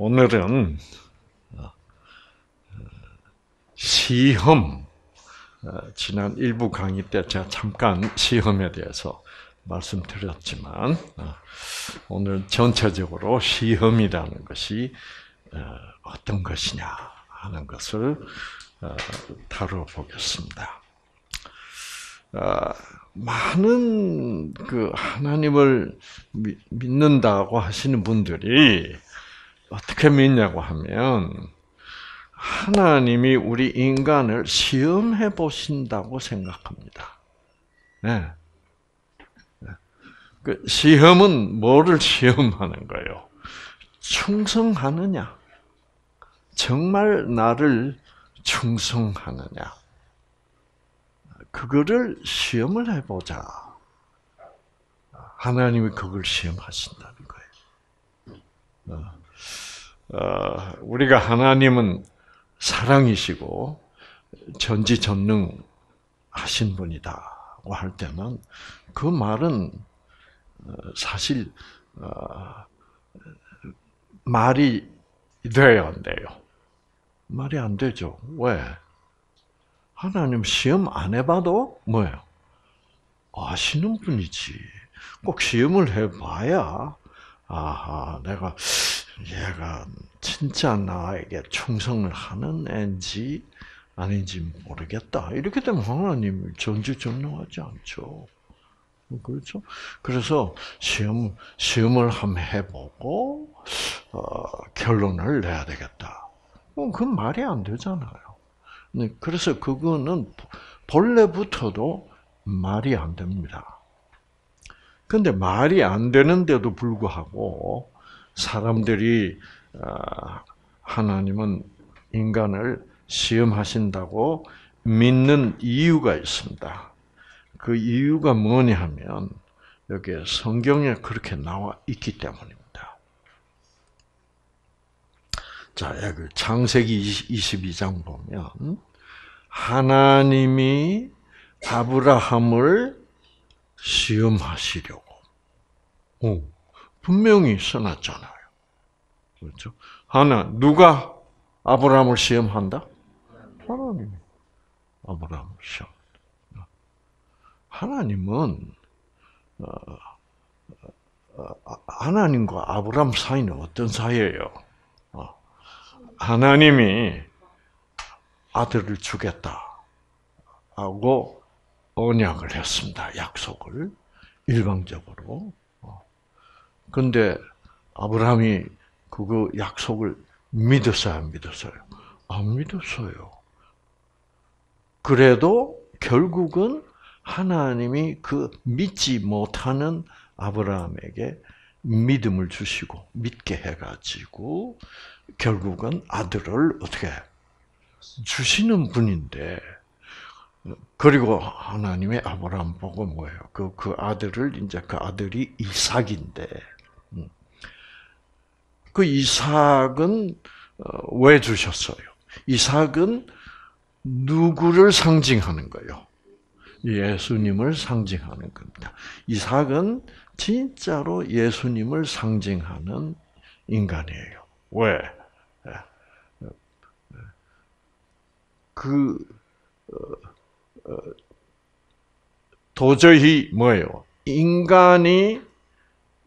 오늘은 어, 시험 어, 지난 일부 강의 때 제가 잠깐 시험에 대해서 말씀드렸지만 어, 오늘 전체적으로 시험이라는 것이 어떤 것이냐 하는 것을 다뤄보겠습니다. 많은 그 하나님을 믿는다고 하시는 분들이 어떻게 믿냐고 하면 하나님이 우리 인간을 시험해 보신다고 생각합니다. 네. 그 시험은 뭐를 시험하는 거예요? 충성하느냐? 정말 나를 충성하느냐? 그거를 시험을 해보자. 하나님이 그걸 시험하신다는 거예요. 어. 어, 우리가 하나님은 사랑이시고 전지전능 하신 분이다고 할 때는 그 말은 어, 사실 어, 말이 돼요, 안 돼요? 말이 안 되죠. 왜? 하나님 시험 안 해봐도 뭐예요? 아시는 분이지. 꼭 시험을 해봐야 아하 내가 얘가 진짜 나에게 충성을 하는 애인지 아닌지 모르겠다. 이렇게 되면 하나님 전지전능하지 않죠. 그렇죠? 그래서 시험 시험을 한번 해보고 어, 결론을 내야 되겠다. 그 말이 안 되잖아요. 네, 그래서 그거는 본래부터도 말이 안 됩니다. 근데 말이 안 되는데도 불구하고 사람들이 아, 하나님은 인간을 시험하신다고 믿는 이유가 있습니다. 그 이유가 뭐냐 하면 여기 성경에 그렇게 나와 있기 때문입니다. 자, 여기 창세기 22장 보면 하나님이 아브라함을 시험하시려고. 오. 분명히 써놨잖아요. 그렇죠? 하나 누가 아브라함을 시험한다? 하나님이 아브라함을 시험. 하나님은 어, 어, 어, 하나님과 아브라함 사이는 어떤 사이예요? 하나님이 아들을 주겠다 하고 언약을 했습니다. 약속을 일방적으로. 근데 아브라함이 그거 약속을 믿었어요, 안 믿었어요? 안 믿었어요. 그래도 결국은 하나님이 그 믿지 못하는 아브라함에게 믿음을 주시고 믿게 해가지고 결국은 아들을 어떻게 주시는 분인데 그리고 하나님의 아브라함 보고 뭐예요? 그, 그 아들을 이제 그 아들이 이삭인데 그 이삭은 어, 왜 주셨어요? 이삭은 누구를 상징하는 거예요? 예수님을 상징하는 겁니다. 이삭은 진짜로 예수님을 상징하는 인간이에요. 왜? 그 어, 어, 도저히 뭐예요? 인간이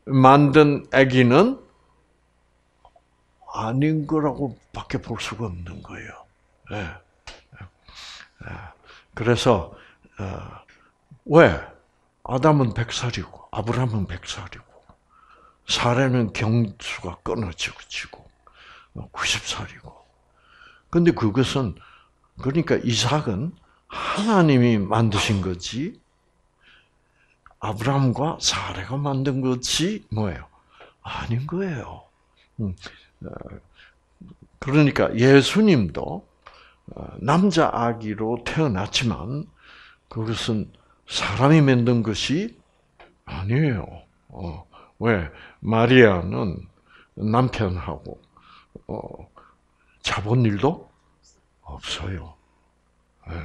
만든 아기는 아닌 거라고 밖에 볼 수가 없는 거예요. 네. 그래서 어, 왜 아담은 백살이고 아브라함은 백살이고 사례는 경수가 끊어지고 90살이고 근데 그것은 그러니까 이삭은 하나님이 만드신 거지 아브라함과 사례가 만든 것이 뭐예요? 아닌 거예요. 음, 어, 그러니까 예수님도 어, 남자 아기로 태어났지만 그것은 사람이 만든 것이 아니에요. 어, 왜 마리아는 남편하고 자본 일도 없어요. 네.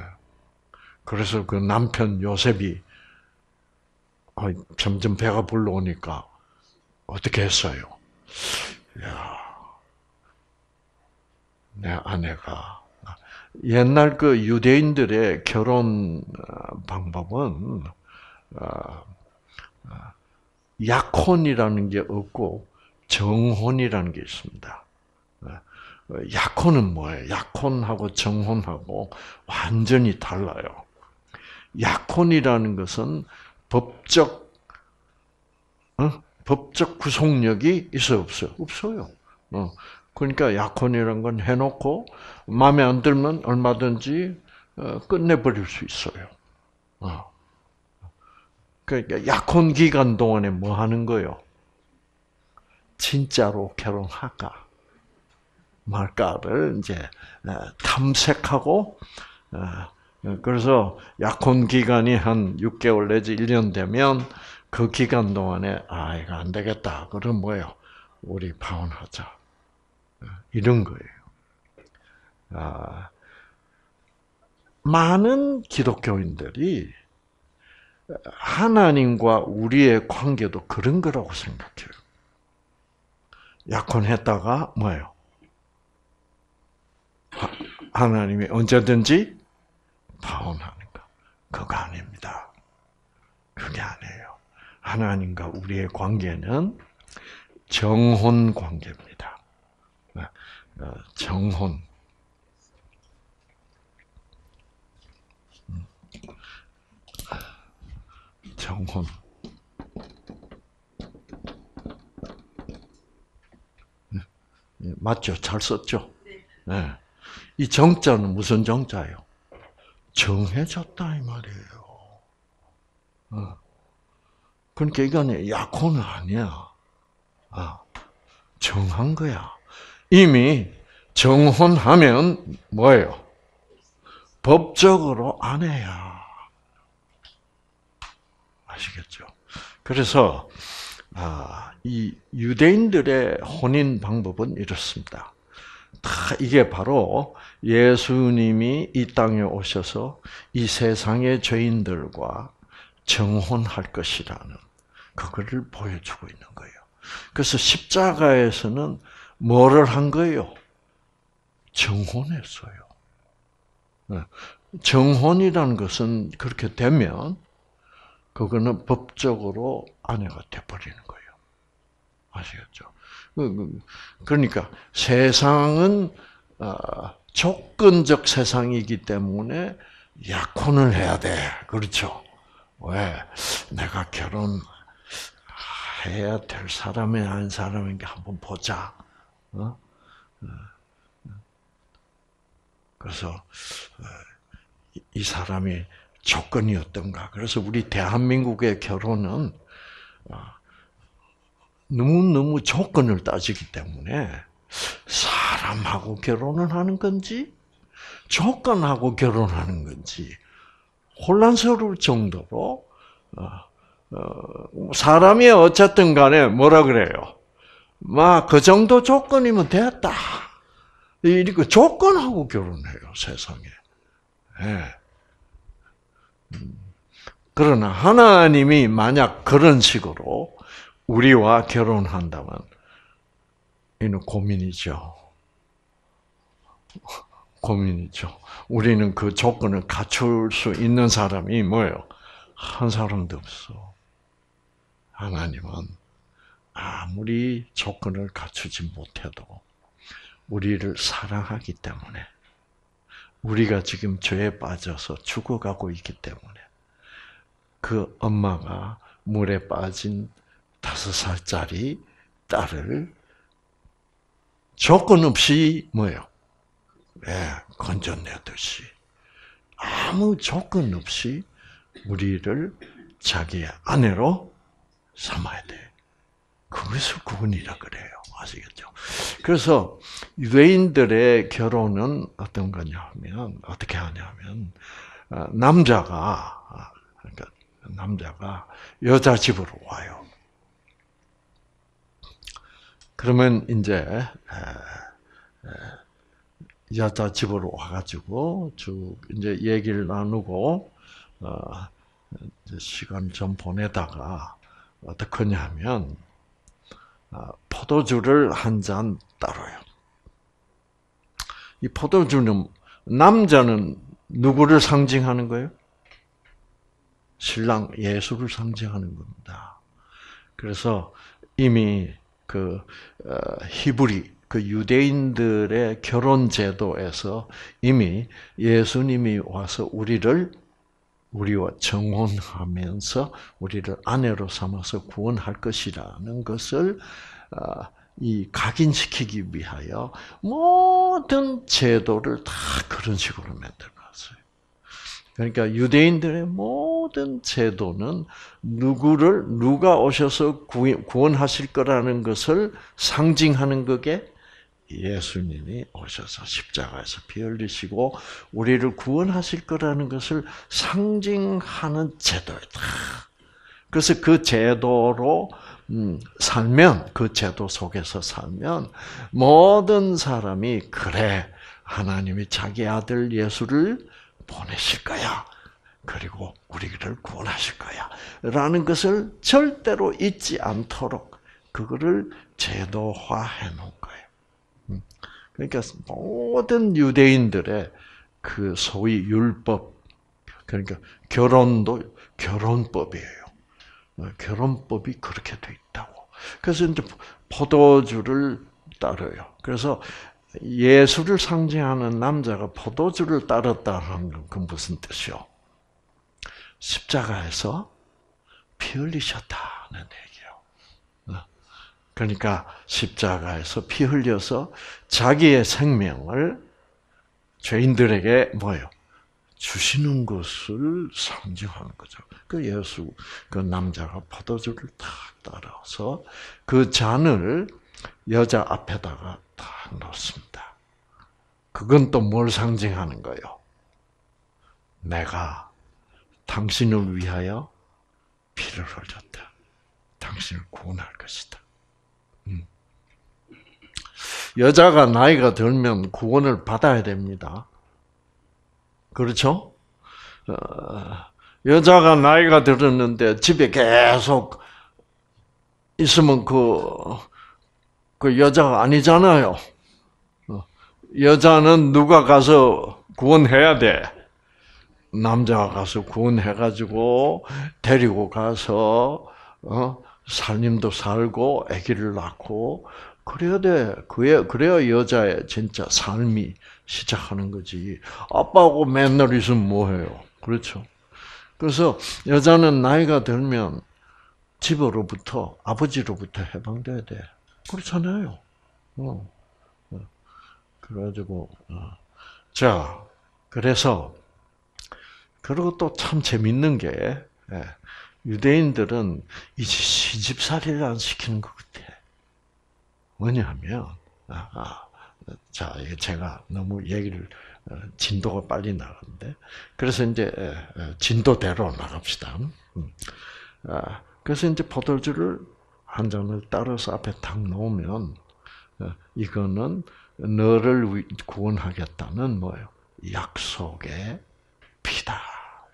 그래서 그 남편 요셉이 점점 배가 불러오니까 어떻게 했어요? 야, 내 아내가 옛날 그 유대인들의 결혼 어, 방법은 어, 약혼이라는 게 없고 정혼이라는 게 있습니다. 약혼은 뭐예요? 약혼하고 정혼하고 완전히 달라요. 약혼이라는 것은 법적 어? 법적 구속력이 있어 없어요? 없어요. 어. 그러니까 약혼이라는 건 해놓고 마음에 안 들면 얼마든지 어, 끝내버릴 수 있어요. 어. 그러니까 약혼 기간 동안에 뭐 하는 거요? 진짜로 결혼할까 말까를 이제 탐색하고 그래서 약혼 기간이 한 6개월 내지 1년 되면 그 기간 동안에 아 이거 안 되겠다. 그럼 뭐예요? 우리 파혼하자. 이런 거예요. 아, 많은 기독교인들이 하나님과 우리의 관계도 그런 거라고 생각해요. 약혼했다가 뭐예요? 하나님이 언제든지 파혼하는 거. 그거 아닙니다. 하나님과 우리의 관계는 정혼 관계입니다. 어, 정혼. 음. 정혼. 네. 예, 맞죠? 잘 썼죠? 네. 이 정자는 무슨 정자예요? 정해졌다 이 말이에요. 어. 그러니까 이거는 약혼은 아니야. 아, 정한 거야. 이미 정혼하면 뭐예요? 법적으로 아내야. 아시겠죠? 그래서 아, 이 유대인들의 혼인 방법은 이렇습니다. 다 이게 바로 예수님이 이 땅에 오셔서 이 세상의 죄인들과 정혼할 것이라는 그거를 보여주고 있는 거예요. 그래서 십자가에서는 뭐를 한 거예요? 정혼했어요. 네. 정혼이라는 것은 그렇게 되면 그거는 법적으로 아내가 돼버리는 거예요. 아시겠죠? 그, 그, 그러니까 세상은 어, 조건적 세상이기 때문에 약혼을 해야 돼. 그렇죠? 왜? 내가 결혼 해야 될 사람이 아닌 사람인가 한번 보자. 어? 어. 그래서 어, 이 사람이 조건이 어떤가. 그래서 우리 대한민국의 결혼은 너무너무 조건을 따지기 때문에 사람하고 결혼을 하는 건지 조건하고 결혼하는 건지 혼란스러울 정도로 사람이 어쨌든 간에 뭐라 그래요? 막 그 정도 조건이면 됐다. 이렇게 조건하고 결혼해요 세상에. 네. 그러나 하나님이 만약 그런 식으로 우리와 결혼한다면 이는 고민이죠. 고민이죠. 우리는 그 조건을 갖출 수 있는 사람이 뭐예요? 한 사람도 없어. 하나님은 아무리 조건을 갖추지 못해도 우리를 사랑하기 때문에 우리가 지금 죄에 빠져서 죽어가고 있기 때문에 그 엄마가 물에 빠진 다섯 살짜리 딸을 조건 없이 뭐요? 예, 네, 건져내듯이 아무 조건 없이 우리를 자기의 아내로 삼아야 돼. 그것을 구원이라 그래요. 아시겠죠? 그래서 유대인들의 결혼은 어떤 거냐면 어떻게 하냐면 어, 남자가 그러니까 남자가 여자 집으로 와요. 그러면 이제 여자 집으로 와가지고 쭉 이제 얘기를 나누고 어, 시간 좀 보내다가 어떻게냐 하면 어, 포도주를 한 잔 따로요. 이 포도주는 남자는 누구를 상징하는 거예요? 신랑 예수를 상징하는 겁니다. 그래서 이미 그 어, 히브리 그 유대인들의 결혼 제도에서 이미 예수님이 와서 우리를 우리와 정혼하면서 우리를 아내로 삼아서 구원할 것이라는 것을 어, 이 각인시키기 위하여 모든 제도를 다 그런 식으로 만들어놨어요. 그러니까 유대인들의 모든 제도는 누구를 누가 오셔서 구원하실 거라는 것을 상징하는 것에 예수님이 오셔서 십자가에서 피 흘리시고 우리를 구원하실 거라는 것을 상징하는 제도이다. 그래서 그 제도로 음, 살면 그 제도 속에서 살면 모든 사람이 그래 하나님이 자기 아들 예수를 보내실 거야. 그리고 우리를 구원하실 거야. 라는 것을 절대로 잊지 않도록 그거를 제도화해 놓은. 그러니까 모든 유대인들의 그 소위 율법, 그러니까 결혼도 결혼법이에요. 결혼법이 그렇게 돼 있다고. 그래서 이제 포도주를 따르요. 그래서 예수를 상징하는 남자가 포도주를 따랐다는 건 무슨 뜻이요? 십자가에서 피 흘리셨다는 얘기. 그러니까 십자가에서 피 흘려서 자기의 생명을 죄인들에게 뭐요? 주시는 것을 상징하는 거죠. 그 예수, 그 남자가 포도주를 탁 따라서 그 잔을 여자 앞에다가 탁 놓습니다. 그건 또 뭘 상징하는 거요? 내가 당신을 위하여 피를 흘렸다. 당신을 구원할 것이다. 여자가 나이가 들면 구원을 받아야 됩니다. 그렇죠? 어, 여자가 나이가 들었는데 집에 계속 있으면 그, 그 여자가 아니잖아요. 어, 여자는 누가 가서 구원해야 돼. 남자가 가서 구원해가지고 데리고 가서 어, 살림도 살고 아기를 낳고 그래야 돼. 그래야, 그래야 여자의 진짜 삶이 시작하는 거지. 아빠하고 맨날 있으면 뭐해요. 그렇죠. 그래서 여자는 나이가 들면 집으로부터, 아버지로부터 해방돼야 돼. 그렇잖아요. 어. 어. 그래가지고, 어. 자, 그래서, 그리고 또 참 재밌는 게, 예. 유대인들은 이제 시집살이를 안 시키는 것 같아. 뭐냐면, 아, 아, 자, 제가 너무 얘기를, 어, 진도가 빨리 나가는데, 그래서 이제, 진도대로 나갑시다. 음. 아, 그래서 이제 포도주를 한 잔을 따라서 앞에 탁 놓으면, 어, 이거는 너를 구원하겠다는 뭐예요? 약속의 피다.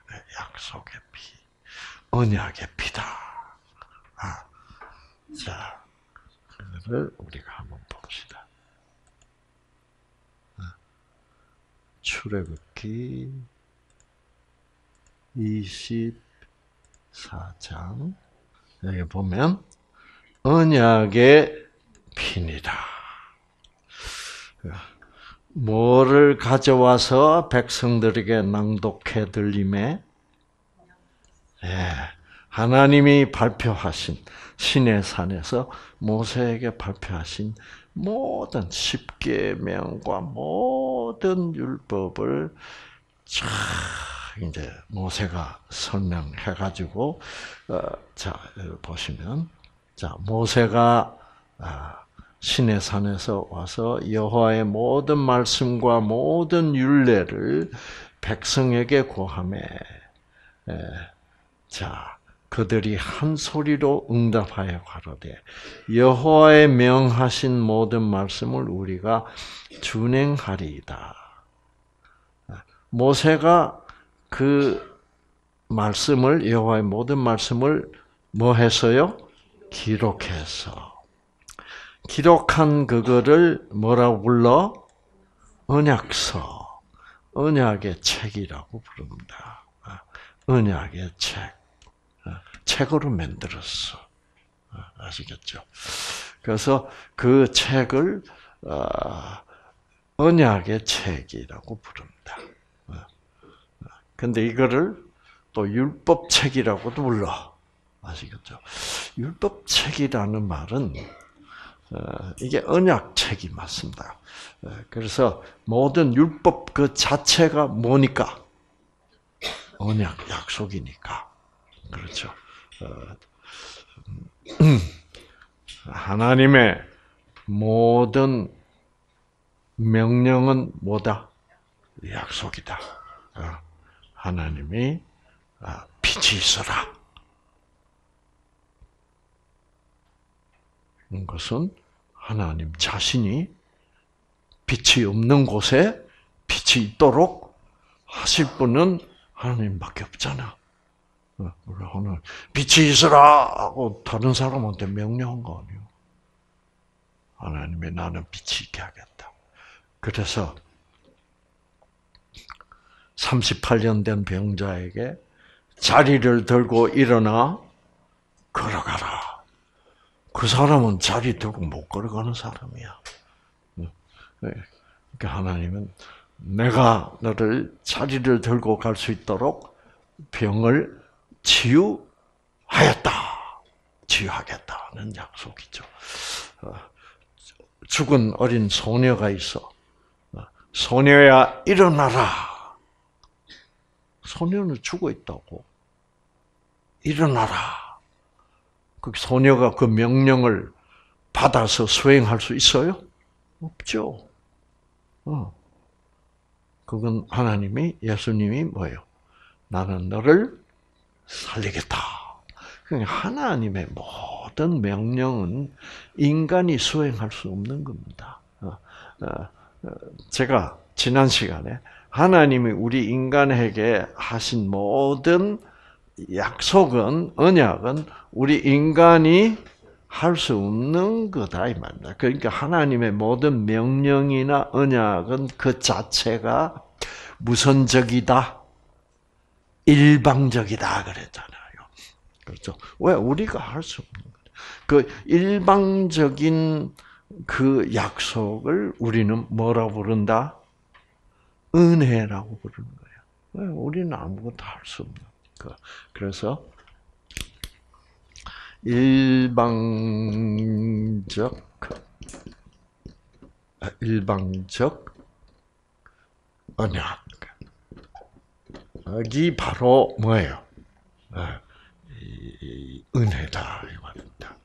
네, 약속의 피. 언약의 피다. 아, 자, 그거를 우리가 한번 봅시다. 아, 출애굽기 24장 여기 보면 언약의 피니다. 뭐를 가져와서 백성들에게 낭독해 들림에 예, 하나님이 발표하신 신의 산에서 모세에게 발표하신 모든 십계명과 모든 율법을 쫙 이제 모세가 설명해 가지고 어, 자 보시면 자 모세가 아, 신의 산에서 와서 여호와의 모든 말씀과 모든 율례를 백성에게 고함해. 자, 그들이 한 소리로 응답하여 가로되 여호와의 명하신 모든 말씀을 우리가 준행하리이다. 모세가 그 말씀을 여호와의 모든 말씀을 뭐 했어요? 기록해서 기록한 그거를 뭐라고 불러? 언약서, 언약의 책이라고 부릅니다. 아, 언약의 책. 아, 책으로 만들었어. 아, 아시겠죠? 그래서 그 책을 언약의 책이라고 부릅니다. 근데 이거를 또 율법책이라고도 불러. 아시겠죠? 율법책이라는 말은 어, 이게 언약책이 맞습니다. 어, 그래서 모든 율법 그 자체가 뭐니까 언약 약속이니까 그렇죠. 어, 음, 하나님의 모든 명령은 뭐다? 약속이다. 하나님이 아, 빛이 있어라. 것은 하나님 자신이 빛이 없는 곳에 빛이 있도록 하실 분은 하나님밖에 없잖아. 어, 오늘 빛이 있어라 하고 다른 사람한테 명령한 거 아니에요. 하나님이 나는 빛이 있게 하겠다. 그래서 38년 된 병자에게 자리를 들고 일어나 걸어가라. 그 사람은 자리 들고 못 걸어가는 사람이야. 네. 그러니까 하나님은 내가 너를 자리를 들고 갈 수 있도록 병을 치유하였다. 치유하겠다는 약속이죠. 어, 죽은 어린 소녀가 있어. 어, 소녀야 일어나라. 소녀는 죽어 있다고. 일어나라. 그 소녀가 그 명령을 받아서 수행할 수 있어요? 없죠. 어. 그건 하나님이, 예수님이 뭐예요? 나는 너를 살리겠다. 그러니까 하나님의 모든 명령은 인간이 수행할 수 없는 겁니다. 어, 어, 제가 지난 시간에 하나님이 우리 인간에게 하신 모든 약속은 언약은 우리 인간이 할 수 없는 거다 이 말입니다. 그러니까 하나님의 모든 명령이나 언약은 그 자체가 무선적이다, 일방적이다 그랬잖아요. 그렇죠? 왜 우리가 할 수 없는 거예요? 그 일방적인 그 약속을 우리는 뭐라 부른다? 은혜라고 부르는 거예요. 왜 우리는 아무것도 할 수 없는 그, 그래서 일방적 아, 일방적 언약 이 바로 뭐예요? 아, 은혜다 이 말입니다.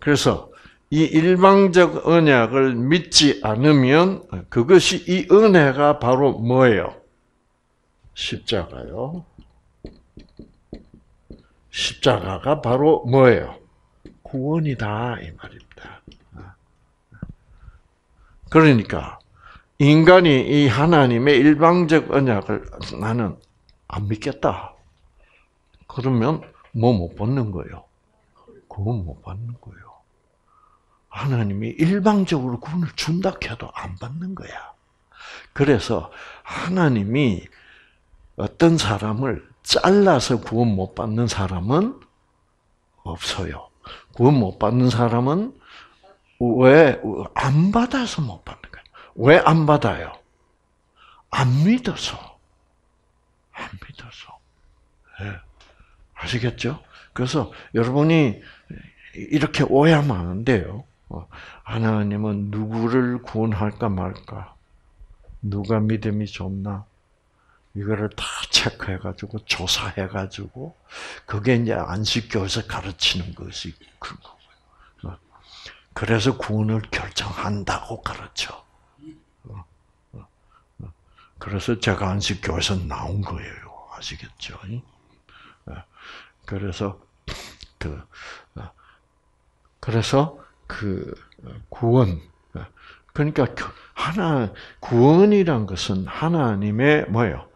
그래서 이 일방적 언약을 믿지 않으면 그것이 이 은혜가 바로 뭐예요? 십자가요. 십자가가 바로 뭐예요? 구원이다 이 말입니다. 그러니까 인간이 이 하나님의 일방적 언약을 나는 안 믿겠다. 그러면 뭐 못 받는 거예요? 구원 못 받는 거예요. 하나님이 일방적으로 구원을 준다 해도 안 받는 거야. 그래서 하나님이 어떤 사람을 잘라서 구원 못 받는 사람은 없어요. 구원 못 받는 사람은 왜 안 받아서 못 받는? 왜 안 받아요? 안 믿어서. 안 믿어서. 네. 아시겠죠? 그래서 여러분이 이렇게 오해하면 안 돼요. 어, 하나님은 누구를 구원할까 말까? 누가 믿음이 좋나? 이거를 다 체크해가지고 조사해가지고 그게 이제 안식교에서 가르치는 것이 그런 거고요. 어, 그래서 구원을 결정한다고 가르쳐. 어, 그래서 제가 안식교에서 나온 거예요. 아시겠죠? 그래서 그 그래서 그 구원. 그러니까 하나 구원이란 것은 하나님의 뭐요?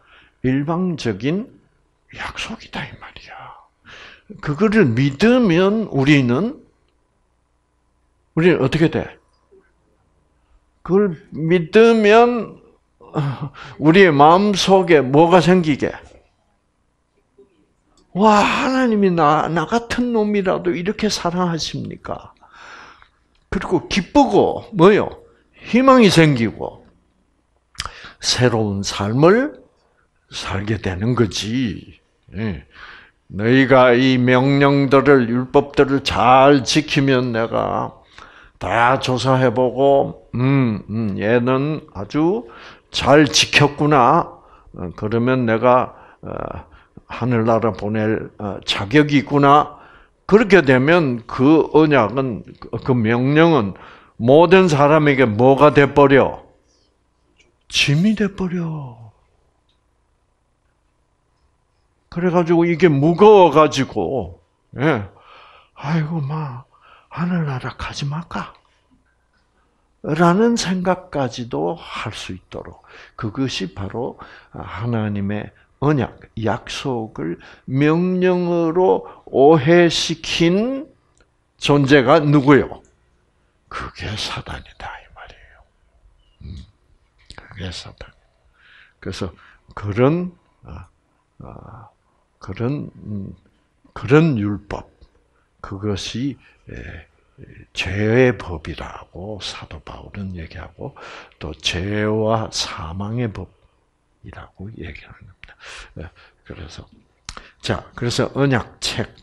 일방적인 약속이다 이 말이야. 그거를 믿으면 우리는 우리는 어떻게 돼? 그걸 믿으면 우리의 마음 속에 뭐가 생기게? 와, 하나님이 나, 나 같은 놈이라도 이렇게 사랑하십니까? 그리고 기쁘고, 뭐요? 희망이 생기고, 새로운 삶을 살게 되는 거지. 예. 너희가 이 명령들을, 율법들을 잘 지키면 내가 다 조사해보고, 음, 음, 얘는 아주 잘 지켰구나. 어, 그러면 내가, 어, 하늘나라 보낼 어, 자격이 있구나. 그렇게 되면 그 언약은, 그 명령은 모든 사람에게 뭐가 돼 버려? 짐이 돼 버려. 그래 가지고 이게 무거워 가지고, 예. 아이고, 마, 하늘나라 가지 말까? 라는 생각까지도 할 수 있도록. 그것이 바로 하나님의 언약, 약속을 명령으로 오해시킨 존재가 누구요? 그게 사단이다 이 말이에요. 음, 그게 사단. 그래서 그런 아, 아, 그런 음, 그런 율법 그것이 죄의 법이라고 사도 바울은 얘기하고 또 죄와 사망의 법이라고 얘기하는 겁니다. 예, 그래서 자 그래서 언약책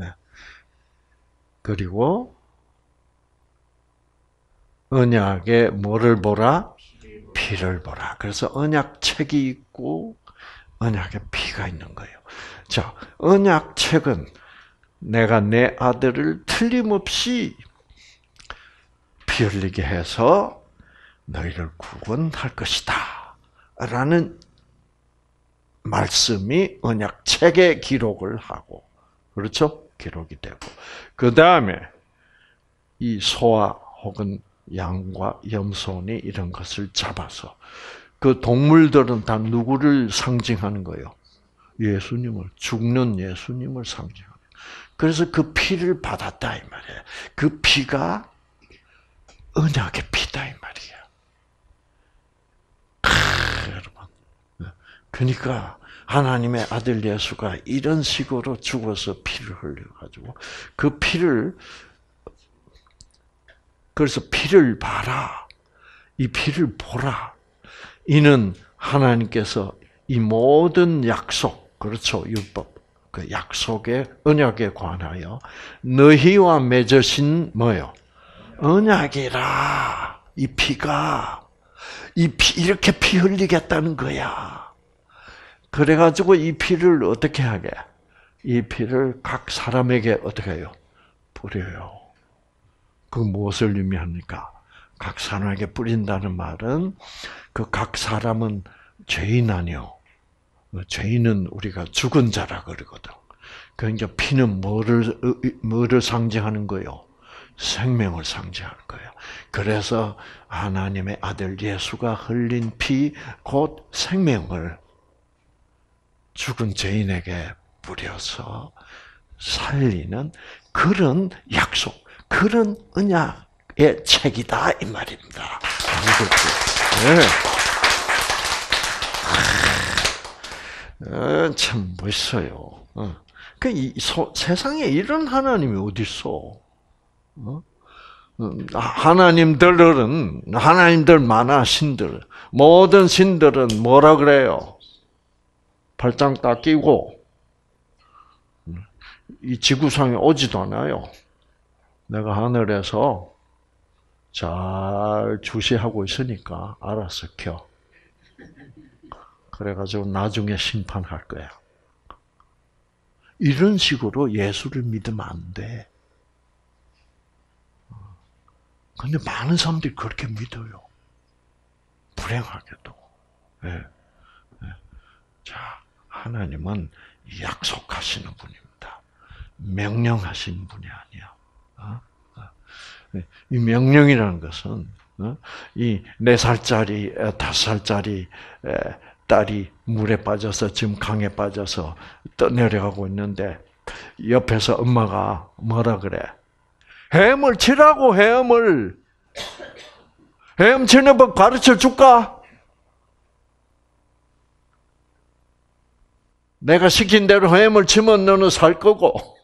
예, 그리고 언약에 뭐를 보라? 피를 보라. 그래서 언약 책이 있고 언약에 피가 있는 거예요. 자, 언약 책은 내가 내 아들을 틀림없이 피 흘리게 해서 너희를 구원할 것이다. 라는 말씀이 언약책에 기록을 하고, 그렇죠? 기록이 되고. 그 다음에 이 소와 혹은 양과 염소니 이런 것을 잡아서 그 동물들은 다 누구를 상징하는 거예요? 예수님을, 죽는 예수님을 상징하는 그래서 그 피를 받았다 이 말이에요. 그 피가 언약의 피다 이 말이에요. 크, 여러분. 그러니까 하나님의 아들 예수가 이런 식으로 죽어서 피를 흘려가지고 그 피를 그래서 피를 봐라. 이 피를 보라. 이는 하나님께서 이 모든 약속, 그렇죠. 율법. 그 약속의 언약에 관하여 너희와 맺으신 뭐요? 언약이라. 이 피가 이 피, 이렇게 피 흘리겠다는 거야. 그래가지고 이 피를 어떻게 하게? 이 피를 각 사람에게 어떻게 해요? 뿌려요. 그 무엇을 의미합니까? 각 사람에게 뿌린다는 말은 그 각 사람은 죄인 아니요. 죄인은 우리가 죽은 자라 그러거든. 그러니까 피는 뭐를 뭐를 상징하는 거요? 생명을 상징하는 거예요. 그래서 하나님의 아들 예수가 흘린 피 곧 생명을 죽은 죄인에게 뿌려서 살리는 그런 약속, 그런 언약의 책이다 이 말입니다. 네. 아, 참 멋있어요. 어. 그 세상에 이런 하나님이 어디 있어? 어? 음, 하나님들은 하나님들 많아 신들 모든 신들은 뭐라 그래요? 발장 딱 끼고 이 지구상에 오지도 않아요. 내가 하늘에서 잘 주시하고 있으니까 알아서 켜. 그래가지고 나중에 심판할 거야. 이런 식으로 예수를 믿으면 안 돼. 근데 많은 사람들이 그렇게 믿어요. 불행하게도. 네. 네. 자, 하나님은 약속하시는 분입니다. 명령하시는 분이 아니야. 어? 어. 이 명령이라는 것은 어? 이네 살짜리, 다섯 살짜리 딸이 물에 빠져서 지금 강에 빠져서 떠내려가고 있는데 옆에서 엄마가 뭐라 그래? 헤엄을 치라고 헤엄을 헤엄 치는 법 가르쳐 줄까? 내가 시킨 대로 헤엄을 치면 너는 살 거고.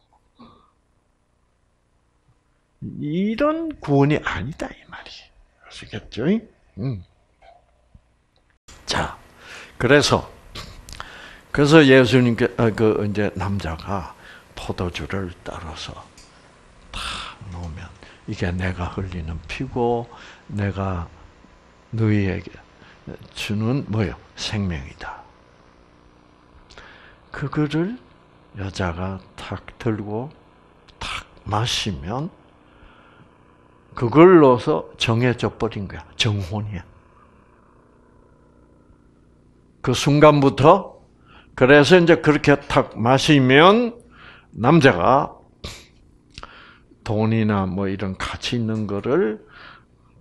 이런 구원이 아니다 이 말이. 아시겠죠? 음. 자, 그래서 그래서 예수님께 어, 그 이제 남자가 포도주를 따라서 다 놓으면 이게 내가 흘리는 피고 내가 너희에게 주는 뭐요 생명이다. 그거를 여자가 탁 들고 탁 마시면 그걸로서 정해져 버린 거야. 정혼이야. 그 순간부터 그래서 이제 그렇게 탁 마시면 남자가 돈이나 뭐 이런 가치 있는 거를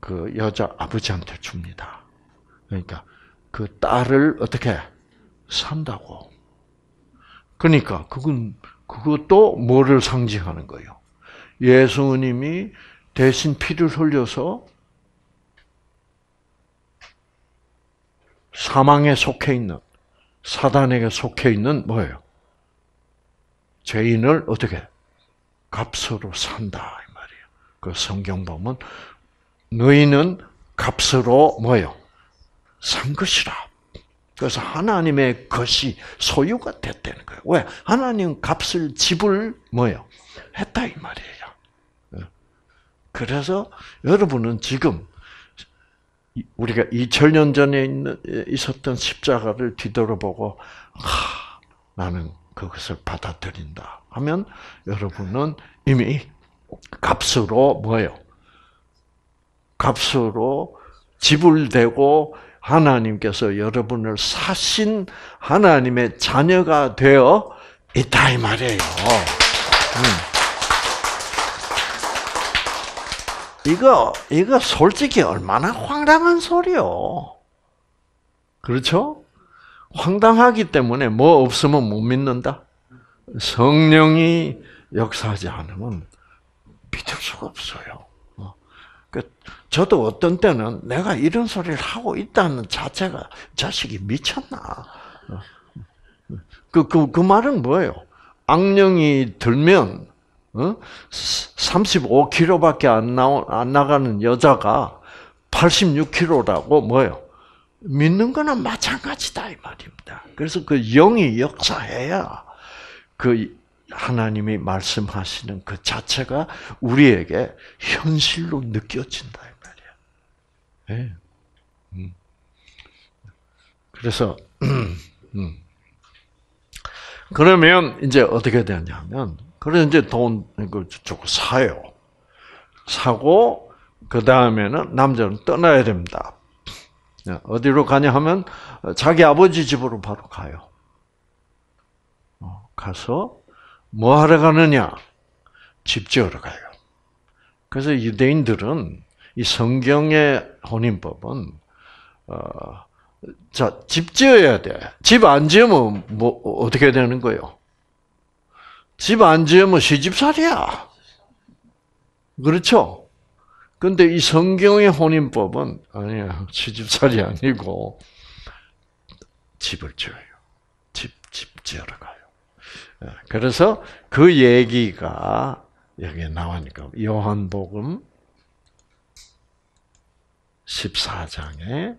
그 여자 아버지한테 줍니다. 그러니까 그 딸을 어떻게 산다고. 그러니까 그건 그것도 뭐를 상징하는 거예요. 예수님이 대신 피를 흘려서 사망에 속해 있는 사단에게 속해 있는 뭐예요? 죄인을 어떻게 값으로 산다 이 말이에요. 그 성경 보면 너희는 값으로 뭐요? 산 것이라. 그래서 하나님의 것이 소유가 됐다는 거예요. 왜? 하나님 값을 지불 뭐요? 했다 이 말이에요. 그래서 여러분은 지금 우리가 2000년 전에 있었던 십자가를 뒤돌아보고 하, 나는 그것을 받아들인다 하면 여러분은 이미 값으로 뭐예요? 값으로 지불되고 하나님께서 여러분을 사신 하나님의 자녀가 되어 있다 이 말이에요. 음. 이거, 이거 솔직히 얼마나 황당한 소리요. 그렇죠? 황당하기 때문에 뭐 없으면 못 믿는다? 성령이 역사하지 않으면 믿을 수가 없어요. 어. 그 저도 어떤 때는 내가 이런 소리를 하고 있다는 자체가 자식이 미쳤나. 어. 그, 그, 그 말은 뭐예요? 악령이 들면 어? 35kg밖에 안, 나오, 안 나가는 여자가 86kg라고 뭐요? 믿는 거나 마찬가지다 이 말입니다. 그래서 그 영이 역사해야 그 하나님이 말씀하시는 그 자체가 우리에게 현실로 느껴진다 이 말이야. 네. 음. 그래서 음. 그러면 이제 어떻게 되냐면 그래서 이제 돈, 그, 주고 사요. 사고, 그 다음에는 남자는 떠나야 됩니다. 네, 어디로 가냐 하면, 자기 아버지 집으로 바로 가요. 어, 가서, 뭐 하러 가느냐? 집 지으러 가요. 그래서 유대인들은 이 성경의 혼인법은, 어, 자, 집 지어야 돼. 집 안 지으면 뭐, 어떻게 되는 거예요? 집 안 지으면 시집살이야. 그렇죠? 근데 이 성경의 혼인법은 아니야 시집살이 아니고 집을 지어요. 집, 집 지으러 가요. 예, 그래서 그 얘기가 여기에 나오니까 요한복음 14장에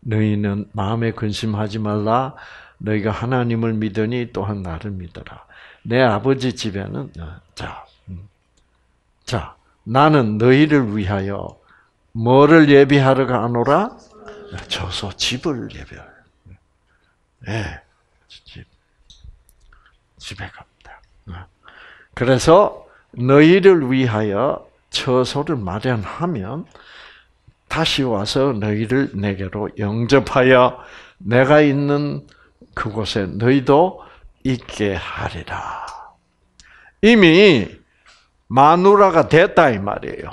너희는 마음에 근심하지 말라 너희가 하나님을 믿으니 또한 나를 믿어라. 내 아버지 집에는 어, 자, 음. 자 나는 너희를 위하여 뭐를 예비하러 가노라? 저소 집을 예비할. 네, 집 집에 갑니다. 어. 그래서 너희를 위하여 처소를 마련하면 다시 와서 너희를 내게로 영접하여 내가 있는 그곳에 너희도 있게 하리라. 이미 마누라가 됐다 이 말이에요.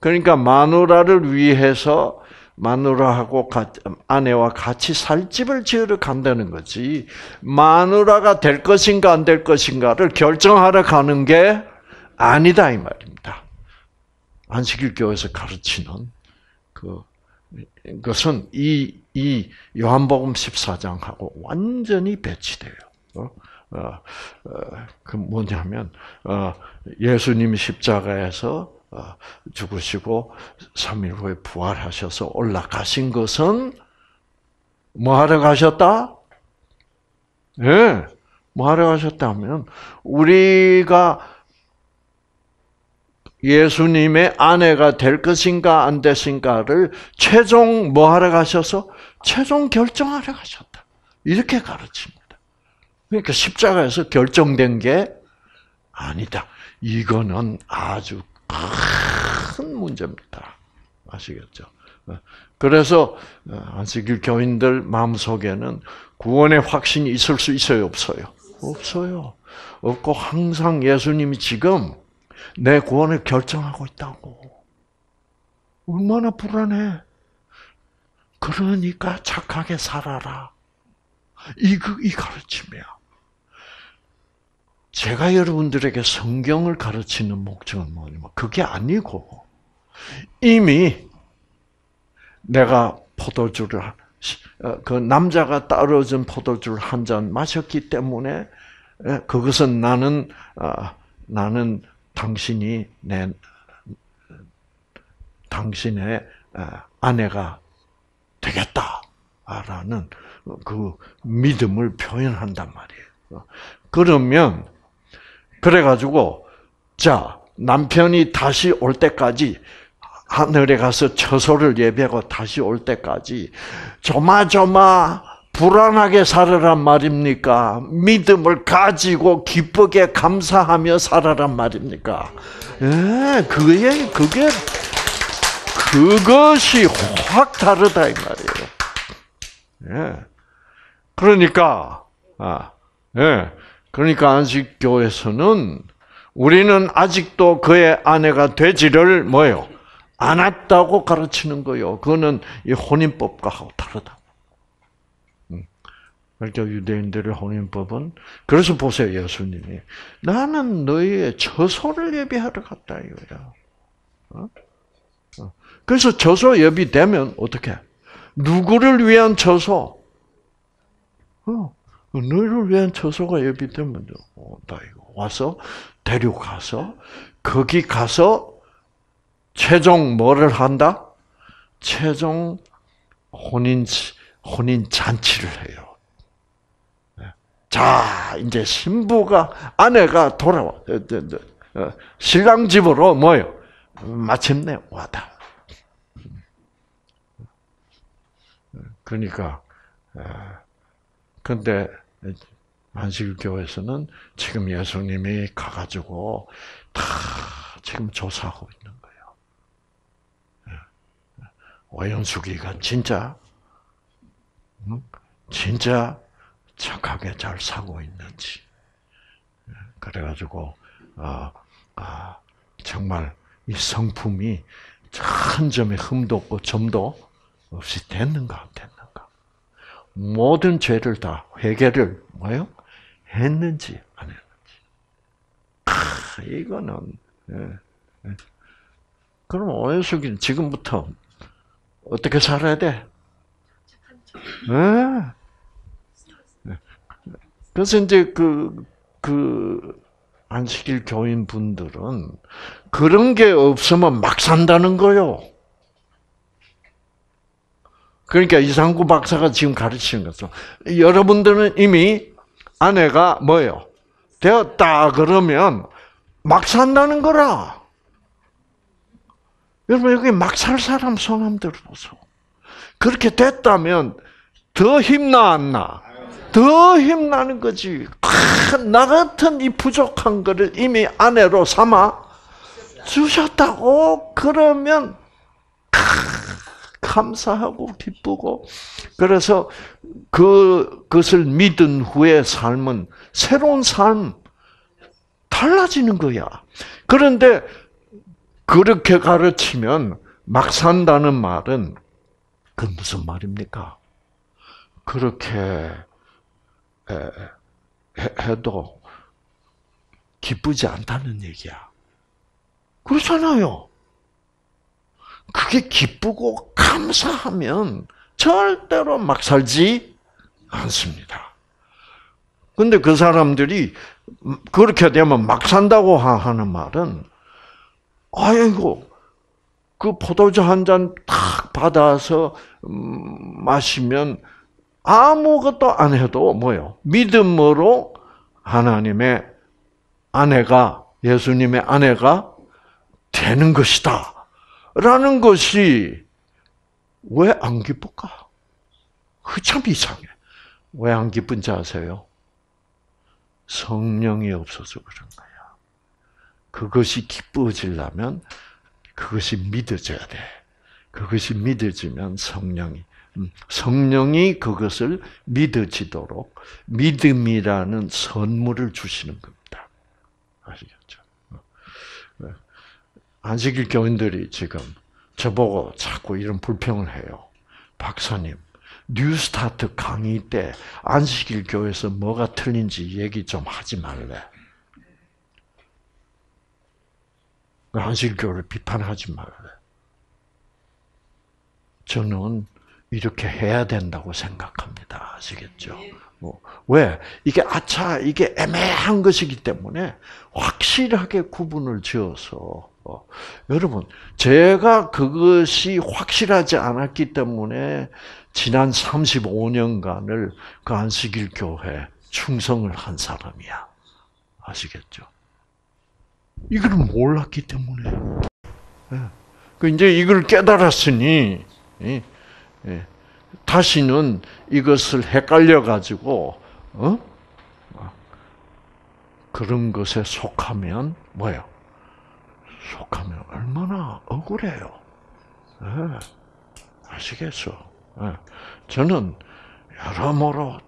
그러니까 마누라를 위해서 마누라하고 아내와 같이 살 집을 지으러 간다는 거지. 마누라가 될 것인가 안 될 것인가를 결정하러 가는 게 아니다 이 말입니다. 안식일 교회에서 가르치는 그 것은 이, 이 요한복음 14장하고 완전히 배치돼요. 어? 어, 어, 그 뭐냐면, 어, 예수님이 십자가에서 어, 죽으시고 3일 후에 부활하셔서 올라가신 것은 뭐 하러 가셨다? 예. 네. 뭐 하러 가셨다면 우리가 예수님의 아내가 될 것인가 안 되신가를 최종 뭐 하러 가셔서 최종 결정하러 가셨다. 이렇게 가르칩니다. 그러니까 십자가에서 결정된 게 아니다. 이거는 아주 큰 문제입니다. 아시겠죠? 그래서 안식일 교인들 마음속에는 구원의 확신이 있을 수 있어요, 없어요? 없어요. 없고 항상 예수님이 지금 내 구원을 결정하고 있다고. 얼마나 불안해. 그러니까 착하게 살아라. 이, 그, 이 가르침이야. 제가 여러분들에게 성경을 가르치는 목적은 뭐냐면, 그게 아니고, 이미 내가 포도주를, 어, 그 남자가 따로준 포도주를 한 잔 마셨기 때문에, 그것은 나는, 어, 나는 당신이 내 당신의 아내가 되겠다라는 그 믿음을 표현한단 말이에요. 그러면 그래가지고 자 남편이 다시 올 때까지 하늘에 가서 처소를 예배하고 다시 올 때까지 조마조마 불안하게 살아란 말입니까? 믿음을 가지고 기쁘게 감사하며 살아란 말입니까? 예, 그게, 그게, 그것이 확 다르다, 이 말이에요. 예. 그러니까, 아, 예. 그러니까 안식교에서는 우리는 아직도 그의 아내가 되지를 뭐요? 않았다고 가르치는 거요. 그거는 이 혼인법과 다르다. 그러니까 유대인들의 혼인법은 그래서 보세요 예수님이 나는 너희의 처소를 예비하러 갔다 이거야. 어? 어. 그래서 처소 예비되면 어떻게? 누구를 위한 처소? 어, 너희를 위한 처소가 예비되면 어, 나 이거 와서 데려가서 거기 가서 최종 뭐를 한다? 최종 혼인 혼인 잔치를 해요. 자, 이제 신부가, 아내가 돌아와. 어, 어, 신랑 집으로 뭐요? 마침내 와다. 그러니까, 어, 근데, 안식교에서는 지금 예수님이 가가지고 다 지금 조사하고 있는 거예요. 오연숙이가 진짜, 진짜 착하게 잘 사고 있는지. 그래가지고 아, 아, 정말 이 성품이 한 점의 흠도 없고 점도 없이 됐는가 안 됐는가. 모든 죄를 다 회개를 뭐요? 했는지 안 했는지. 아, 이거는 예, 예. 그럼 오해숙이 지금부터 어떻게 살아야 돼? 예. 그래서 이제 그, 그, 안식일 교인 분들은 그런 게 없으면 막 산다는 거요. 그러니까 이상구 박사가 지금 가르치는 것은 여러분들은 이미 아내가 뭐예요? 되었다 그러면 막 산다는 거라. 여러분 여기 막 살 사람 손 한번 들어보세요. 그렇게 됐다면 더 힘나 안 나? 더 힘나는 거지. 나 같은 이 부족한 거를 이미 아내로 삼아 주셨다고 그러면 감사하고 기쁘고 그래서 그 것을 믿은 후에 삶은 새로운 삶 달라지는 거야. 그런데 그렇게 가르치면 막 산다는 말은 그 무슨 말입니까? 그렇게 해도 기쁘지 않다는 얘기야. 그렇잖아요. 그게 기쁘고 감사하면 절대로 막 살지 않습니다. 근데 그 사람들이 그렇게 되면 막 산다고 하는 말은 아이고 그 포도주 한 잔 탁 받아서 음, 마시면 아무것도 안 해도 뭐요? 믿음으로 하나님의 아내가 예수님의 아내가 되는 것이다. 라는 것이 왜 안 기쁠까? 그참 이상해. 왜 안 기쁜지 아세요? 성령이 없어서 그런 거야. 그것이 기뻐지려면 그것이 믿어져야 돼. 그것이 믿어지면 성령이 음, 성령이 그것을 믿어지도록 믿음이라는 선물을 주시는 겁니다. 아시겠죠? 어. 안식일 교인들이 지금 저보고 자꾸 이런 불평을 해요. 박사님, 뉴스타트 강의 때 안식일 교회에서 뭐가 틀린지 얘기 좀 하지 말래. 안식일 교회를 비판하지 말래. 저는 이렇게 해야 된다고 생각합니다. 아시겠죠? 뭐, 왜? 이게 아차, 이게 애매한 것이기 때문에 확실하게 구분을 지어서, 어, 여러분, 제가 그것이 확실하지 않았기 때문에 지난 35년간을 그 안식일 교회 충성을 한 사람이야. 아시겠죠? 이걸 몰랐기 때문에. 예. 그 이제 이걸 깨달았으니, 예. 다시는 이것을 헷갈려 가지고 어? 그런 것에 속하면 뭐요? 속하면 얼마나 억울해요. 네. 아시겠어? 네. 저는 여러모로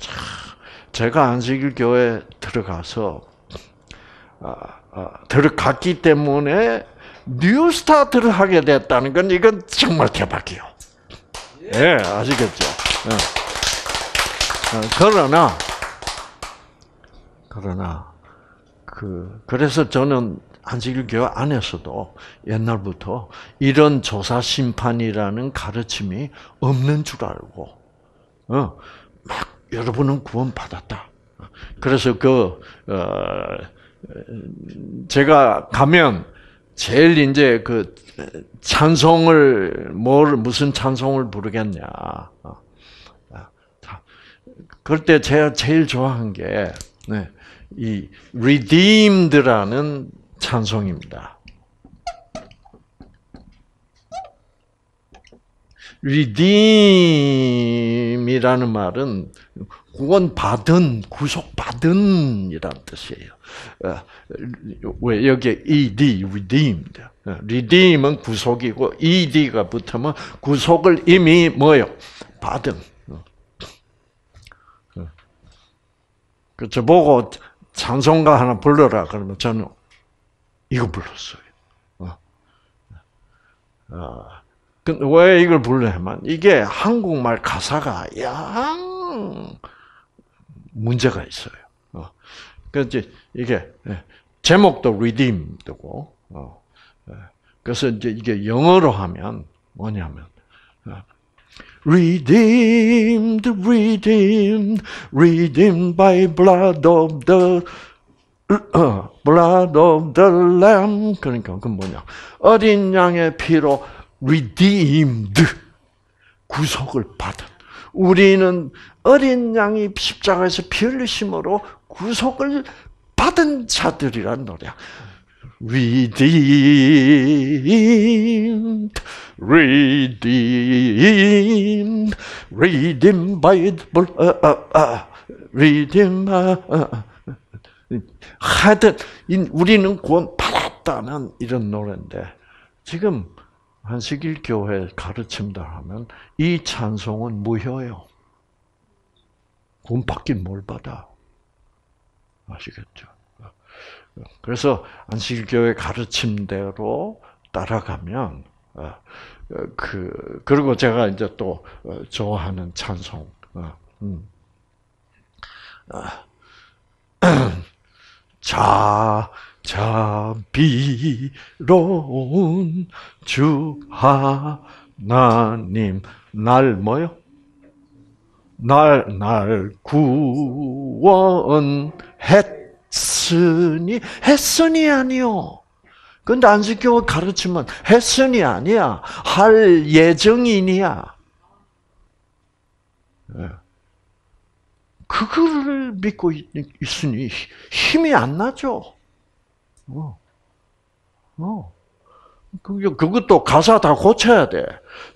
제가 안식일 교회 들어가서 아, 아, 들어갔기 때문에 뉴스타트를 하게 됐다는 건 이건 정말 대박이요. 예, 네, 아시겠죠? 네. 그러나 그러나 그 그래서 저는 안식일 교회 안에서도 옛날부터 이런 조사 심판이라는 가르침이 없는 줄 알고 어, 막 여러분은 구원 받았다. 그래서 그 어, 제가 가면 제일 이제 그 찬송을 뭘 무슨 찬송을 부르겠냐. 어. 그럴 때 제가 제일 좋아한 게 네, 이 redeemed라는 찬송입니다. redeem이라는 말은 구원받은, 구속받은이란 뜻이에요. 어, 왜 여기에 ed, redeemed. 어, redeem은 구속이고 ed가 붙으면 구속을 이미 뭐요? 받은. 어. 그저 보고 찬송가 하나 불러라 그러면 저는 이거 불렀어요. 어. 왜 이걸 불러야만? 이게 한국말 가사가 양 문제가 있어요. 어. 그래서 이게 예, 제목도 redeemed고, 어. 예. 그래서 이제 이게 영어로 하면 뭐냐면 어. redeemed, redeemed, redeemed by blood of the blood of the lamb. 그러니까 그 뭐냐? 어린 양의 피로 redeemed 구속을 받은 우리는 어린 양이 십자가에서 피 흘리심으로 구속을 받은 자들이란 노래야. redeemed, redeemed, redeemed by the uh, uh, uh, redeemed. Uh, uh. 하여튼 우리는 구원 받았다는 이런 노래인데 지금 한식일 교회 가르침들 하면 이 찬송은 무효예요. 구원 받긴 뭘 받아? 아시겠죠? 그래서 안식일 교회 가르침대로 따라가면 어, 그 그리고 제가 이제 또 어, 좋아하는 찬송. 어, 음. 자 자비로운 주 하나님 날 뭐요? 날, 날 구원했으니, 했으니 아니요. 근데 안식교가 가르치면 했으니 아니야. 할 예정이니야. 예. 그거를 믿고 있으니 힘이 안 나죠. 어. 어. 그것도 가사 다 고쳐야 돼.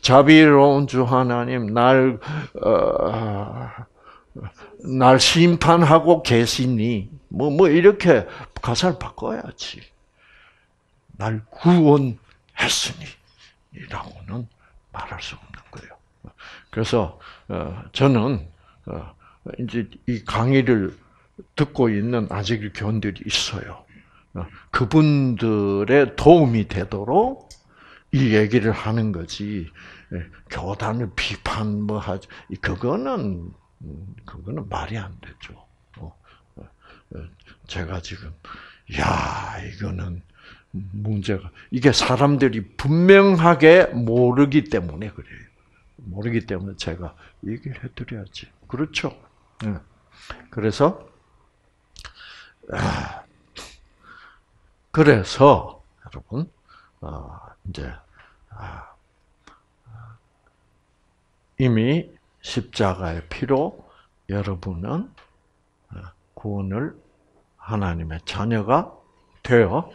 자비로운 주 하나님, 날, 어, 날 심판하고 계시니. 뭐, 뭐, 이렇게 가사를 바꿔야지. 날 구원했으니. 이라고는 말할 수 없는 거예요. 그래서, 어, 저는, 어, 이제 이 강의를 듣고 있는 아직 교원들이 있어요. 어, 그분들의 도움이 되도록 이 얘기를 하는 거지. 예, 교단을 비판 뭐 하지 그거는 음, 그거는 말이 안 되죠. 어, 어, 제가 지금 야 이거는 문제가 이게 사람들이 분명하게 모르기 때문에 그래요. 모르기 때문에 제가 얘기를 해드려야지. 그렇죠. 예. 그래서 아, 그래서 여러분 어, 이제 아, 이미 십자가의 피로 여러분은 어, 구원을 하나님의 자녀가 되어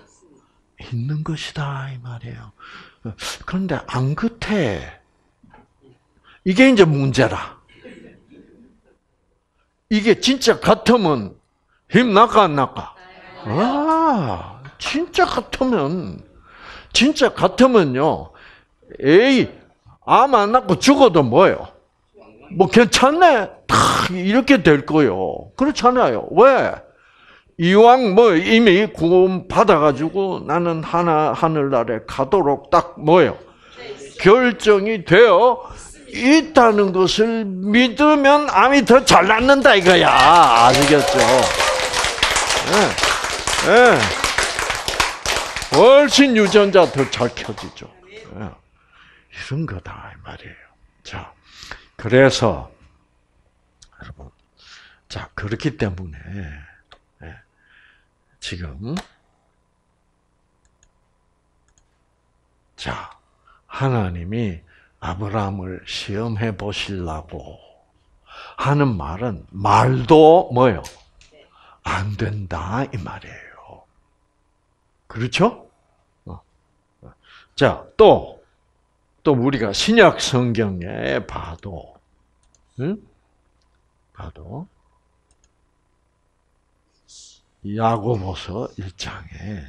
있는 것이다 이 말이에요. 그런데 안 그태 이게 이제 문제라. 이게 진짜 같으면 힘 나까 안 나까? 아, 진짜 같으면, 진짜 같으면요, 에이, 암 안 낳고 죽어도 뭐예요? 뭐 괜찮네. 탁 이렇게 될 거요. 그렇잖아요. 왜? 이왕 뭐 이미 구원 받아가지고 나는 하나 하늘나라에 가도록 딱 뭐요? 결정이 되어 있다는 것을 믿으면 암이 더 잘 낫는다 이거야. 아시겠죠? 네. 네. 훨씬 유전자 더 잘 켜지죠. 예. 이런 거다 이 말이에요. 자, 그래서 여러분, 자 그렇기 때문에 예. 지금 자 하나님이 아브라함을 시험해 보시려고 하는 말은 말도 뭐요? 안 된다 이 말이에요. 그렇죠? 어. 자, 또, 또 우리가 신약 성경에 봐도, 응? 봐도, 야고보서 1장에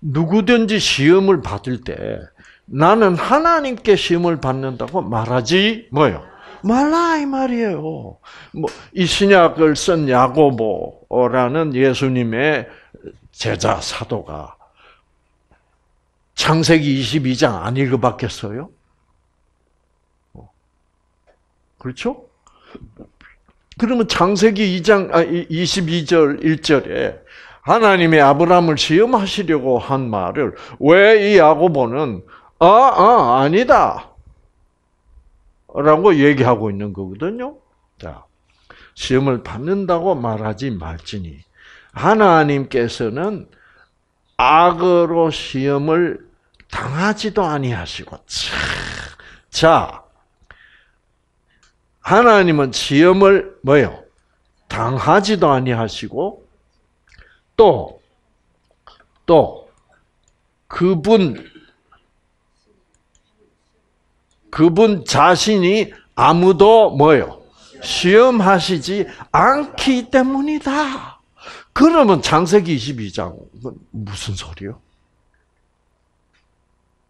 누구든지 시험을 받을 때 나는 하나님께 시험을 받는다고 말하지 뭐요? 말라 이 말이에요. 뭐 이 신약을 쓴 야고보라는 예수님의 제자 사도가 창세기 22장 안 읽어봤겠어요? 어. 그렇죠? 그러면 창세기 2장 22절 아, 1절에 하나님의 아브라함을 시험하시려고 한 말을 왜 이 야고보는 아, 아, 아니다. 라고 얘기하고 있는 거거든요. 자, 시험을 받는다고 말하지 말지니 하나님께서는 악으로 시험을 당하지도 아니하시고 자 하나님은 시험을 뭐요? 당하지도 아니하시고 또 또 그분 그분 자신이 아무도 뭐요? 시험하시지 않기 때문이다. 그러면 창세기 22장 무슨 소리요?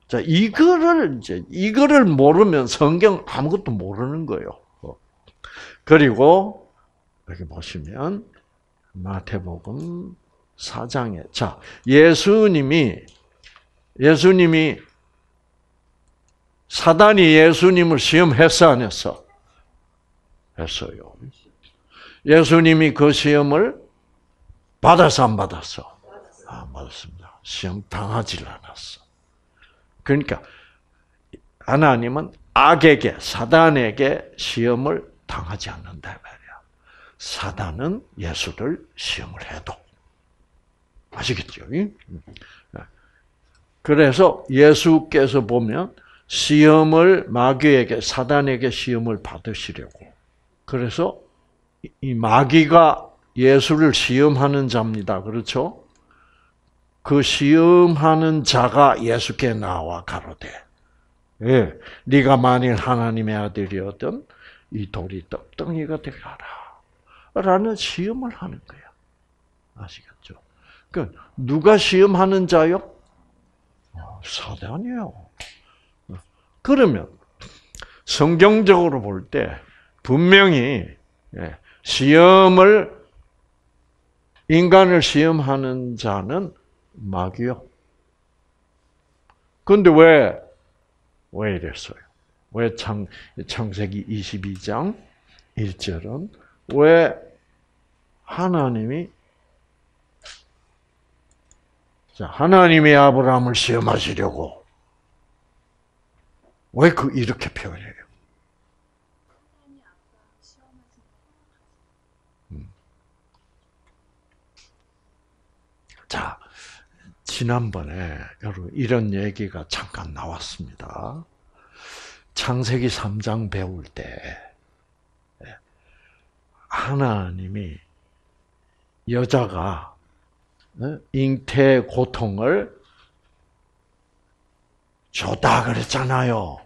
자, 이거를 이제 이거를 모르면 성경 아무것도 모르는 거예요. 그리고 여기 보시면 마태복음 4장에 자, 예수님이 예수님이 사단이 예수님을 시험했어 안 했어? 했어요. 예수님이 그 시험을 받아서 안 받았어? 아, 맞습니다. 시험 당하질 않았어. 그러니까 하나님은 악에게 사단에게 시험을 당하지 않는다 말이야. 사단은 예수를 시험을 해도 아시겠죠? 그래서 예수께서 보면 시험을 마귀에게 사단에게 시험을 받으시려고 그래서 이 마귀가 예수를 시험하는 자입니다. 그렇죠? 그 시험하는 자가 예수께 나와 가로되 예, 네가 만일 하나님의 아들이었던 이 돌이 떡덩이가 되가라 라는 시험을 하는 거야. 아시겠죠? 그 누가 시험하는 자요? 사단이요. 그러면 성경적으로 볼 때 분명히 예, 시험을 인간을 시험하는 자는 마귀요. 근데 왜, 왜 이랬어요? 왜 창, 창세기 22장 1절은 왜 하나님이 자, 하나님이 아브라함을 시험하시려고 왜 그 이렇게 표현해요? 음. 자, 지난번에 여러분 이런 얘기가 잠깐 나왔습니다. 창세기 3장 배울 때 하나님이 여자가 어? 잉태 고통을 줬다 그랬잖아요.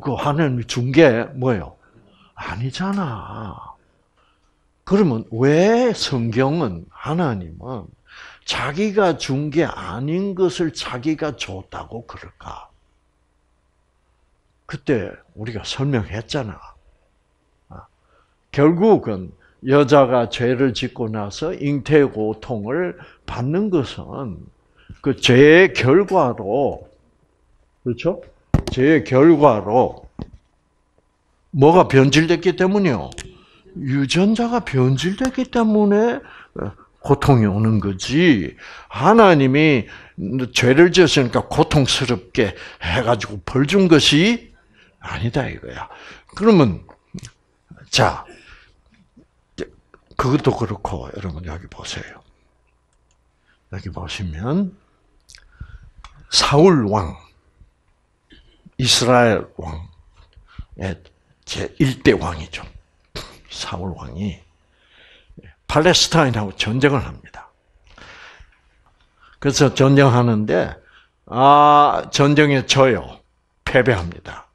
그거 하나님이 준 게 뭐예요? 아니잖아. 그러면 왜 성경은 하나님은 자기가 준 게 아닌 것을 자기가 줬다고 그럴까? 그때 우리가 설명했잖아. 아, 결국은 여자가 죄를 짓고 나서 잉태 고통을 받는 것은 그 죄의 결과로 그렇죠? 죄의 결과로 뭐가 변질됐기 때문이요. 유전자가 변질됐기 때문에 고통이 오는 거지. 하나님이 죄를 지었으니까 고통스럽게 해가지고 벌 준 것이 아니다 이거야. 그러면 자 그것도 그렇고 여러분 여기 보세요. 여기 보시면 사울 왕, 이스라엘 왕의 제 1대 왕이죠. 사울 왕이 팔레스타인하고 전쟁을 합니다. 그래서 전쟁하는데 아 전쟁에 져요. 패배합니다.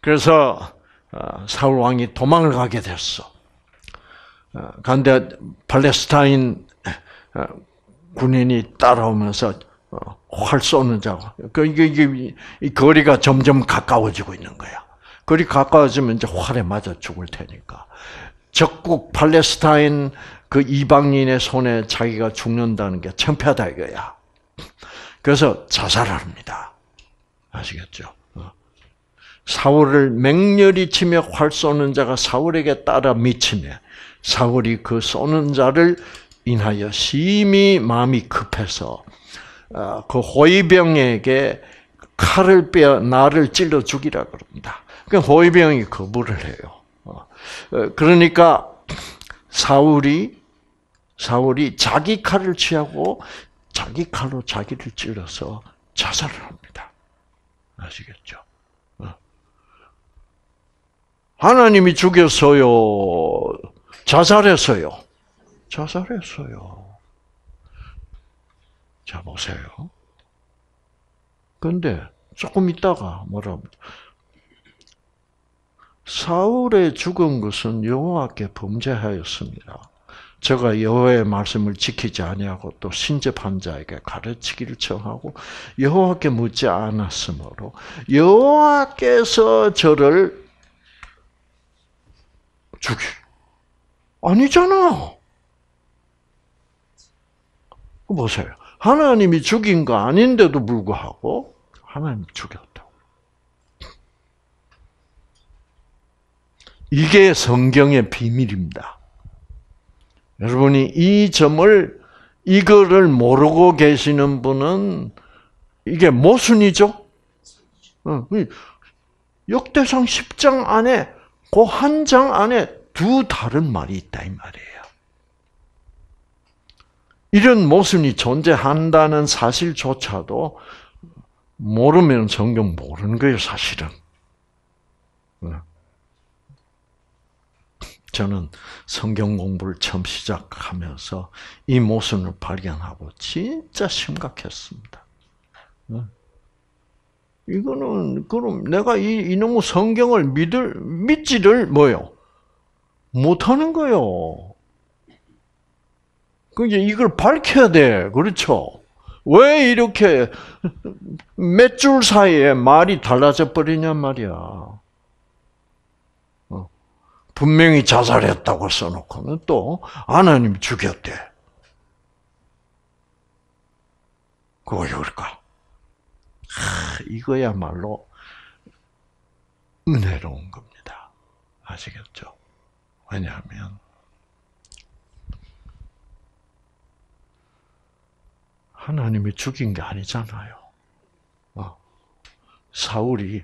그래서 어, 사울 왕이 도망을 가게 됐어. 간데 어, 팔레스타인 어, 군인이 따라오면서 활 쏘는 자가 그 이게, 거리가 점점 가까워지고 있는 거야. 거리 가까워지면 이제 활에 맞아 죽을 테니까 적국 팔레스타인 그 이방인의 손에 자기가 죽는다는 게 창피하다 이거야. 그래서 자살을 합니다. 아시겠죠? 어. 사울을 맹렬히 치며 활 쏘는 자가 사울에게 따라 미치며 사울이 그 쏘는 자를 인하여 심히 마음이 급해서 어, 그 호위병에게 칼을 빼어 나를 찔러 죽이라 그럽니다. 그 호위병이 거부를 해요. 어, 그러니까 사울이 사울이 자기 칼을 취하고 자기 칼로 자기를 찔러서 자살을 합니다. 아시겠죠? 어. 하나님이 죽였어요. 자살했어요. 자살했어요. 자, 보세요. 근데 조금 있다가 뭐라 사울의 죽은 것은 여호와께 범죄하였습니다. 저가 여호와의 말씀을 지키지 아니하고 또 신접한 자에게 가르치기를 청하고 여호와께 묻지 않았으므로 여호와께서 저를 죽이 아니잖아. 보세요. 하나님이 죽인 거 아닌데도 불구하고 하나님 죽였다고. 이게 성경의 비밀입니다. 여러분이 이 점을 이거를 모르고 계시는 분은 이게 모순이죠. 어, 역대상 10장 안에 그 한 장 안에 두 다른 말이 있다 이 말이에요. 이런 모순이 존재한다는 사실조차도 모르면 성경 모르는 거예요, 사실은. 어. 저는 성경 공부를 처음 시작하면서 이 모순을 발견하고 진짜 심각했습니다. 어. 이거는 그럼 내가 이 이놈의 성경을 믿을 믿지를 뭐요? 못하는 거요. 그 이제 이걸 밝혀야 돼, 그렇죠? 왜 이렇게 몇 줄 사이에 말이 달라져 버리냔 말이야. 어. 분명히 자살했다고 써놓고는 또 하나님 죽였대. 그거 왜 그럴까? 이거야말로 은혜로운 겁니다. 아시겠죠? 왜냐하면 하나님이 죽인 게 아니잖아요. 어. 사울이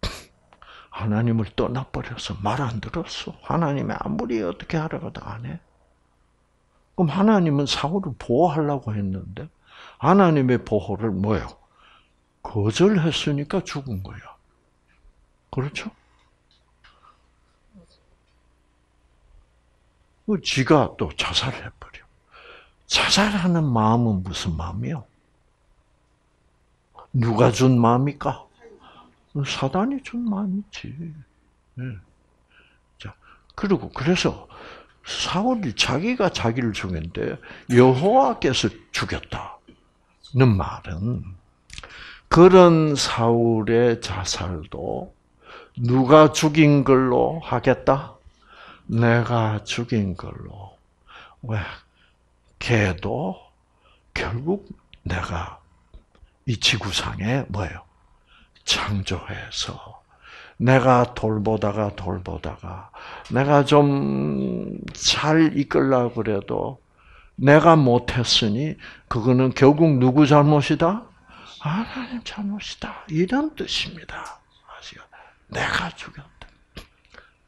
하나님을 떠나버려서 말 안 들었어. 하나님이 아무리 어떻게 하라고도 안 해. 그럼 하나님은 사울을 보호하려고 했는데 하나님의 보호를 뭐요? 거절했으니까 죽은 거야. 그렇죠? 그 지가 또 자살해버려. 자살하는 마음은 무슨 마음이요? 누가 준 마음입니까? 사단이 준 마음이지. 네. 자, 그리고 그래서 사울이 자기가 자기를 죽였는데 여호와께서 죽였다는 말은 그런 사울의 자살도 누가 죽인 걸로 하겠다? 내가 죽인 걸로. 왜? 걔도 결국 내가 이 지구상에 뭐예요? 창조해서 내가 돌보다가 돌보다가 내가 좀 잘 이끌려고 그래도 내가 못했으니 그거는 결국 누구 잘못이다? 하나님 잘못이다. 이런 뜻입니다. 아시죠? 내가 죽였다.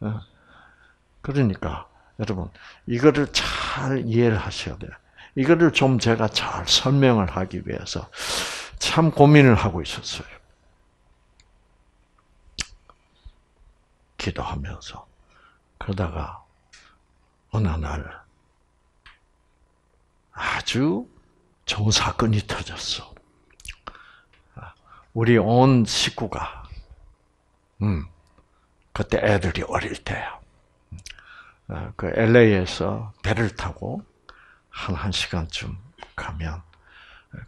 어. 그러니까 여러분 이거를 잘 이해를 하셔야 돼요. 이거를 좀 제가 잘 설명을 하기 위해서 참 고민을 하고 있었어요. 기도하면서 그러다가 어느 날 아주 좋은 사건이 터졌어. 우리 온 식구가 음 그때 애들이 어릴 때야. 어, 그 LA에서 배를 타고 한 1시간쯤 가면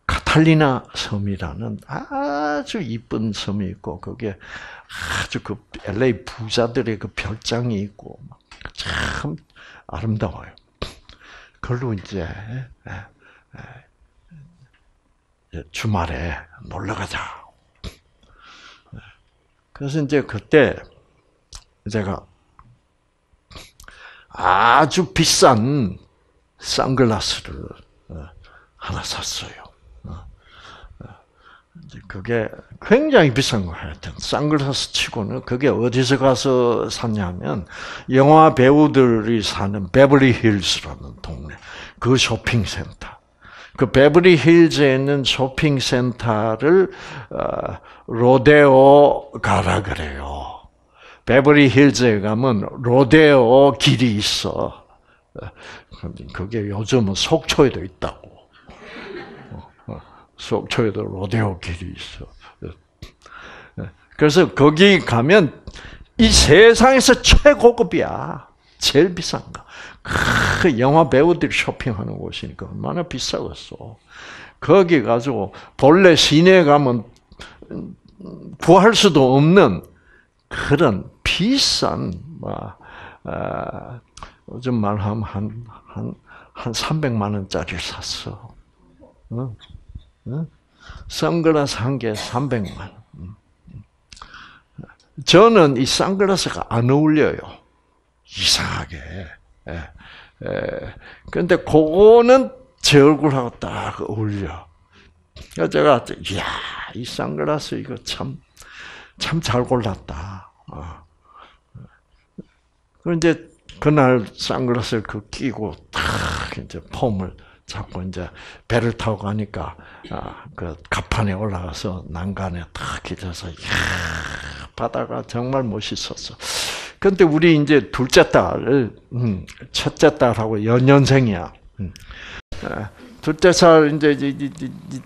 카탈리나 섬이라는 아주 이쁜 섬이 있고 거기에 아주 그 LA 부자들의 그 별장이 있고 참 아름다워요. 그걸로 이제 주말에 놀러 가자. 그래서 이제 그때 제가 아주 비싼 선글라스를 어, 하나 샀어요. 어, 어, 그게 굉장히 비싼 거 하여튼 선글라스 치고는 그게 어디서 가서 샀냐면 영화 배우들이 사는 베버리 힐스라는 동네 그 쇼핑센터. 그 베버리 힐즈에 있는 쇼핑센터를 로데오 가라 그래요. 베버리 힐즈에 가면 로데오 길이 있어. 그게 요즘은 속초에도 있다고. 어, 어, 속초에도 로데오 길이 있어. 그래서 거기 가면 이 세상에서 최고급이야. 제일 비싼 거. 그 영화 배우들이 쇼핑하는 곳이니까 얼마나 비싸겠어. 거기 가지고 본래 시내 가면 구할 수도 없는 그런 비싼 뭐 아, 요즘 말하면 한 한 한 300만 원짜리 샀어. 어? 어? 선글라스 한 개 300만 원. 저는 이 선글라스가 안 어울려요. 이상하게. 예. 예. 근데 그거는 제 얼굴하고 딱 어울려. 그래서 제가 이야 이 선글라스 이거 참 참 잘 골랐다. 어. 그런데 그날 선글라스를 그 끼고 탁 이제 폼을 잡고 이제 배를 타고 가니까 아, 그 갑판에 올라가서 난간에 탁 기대서 이야 바다가 정말 멋있었어. 근데 우리 이제 둘째 딸, 음, 첫째 딸하고 연년생이야. 음. 아, 둘째 살 이제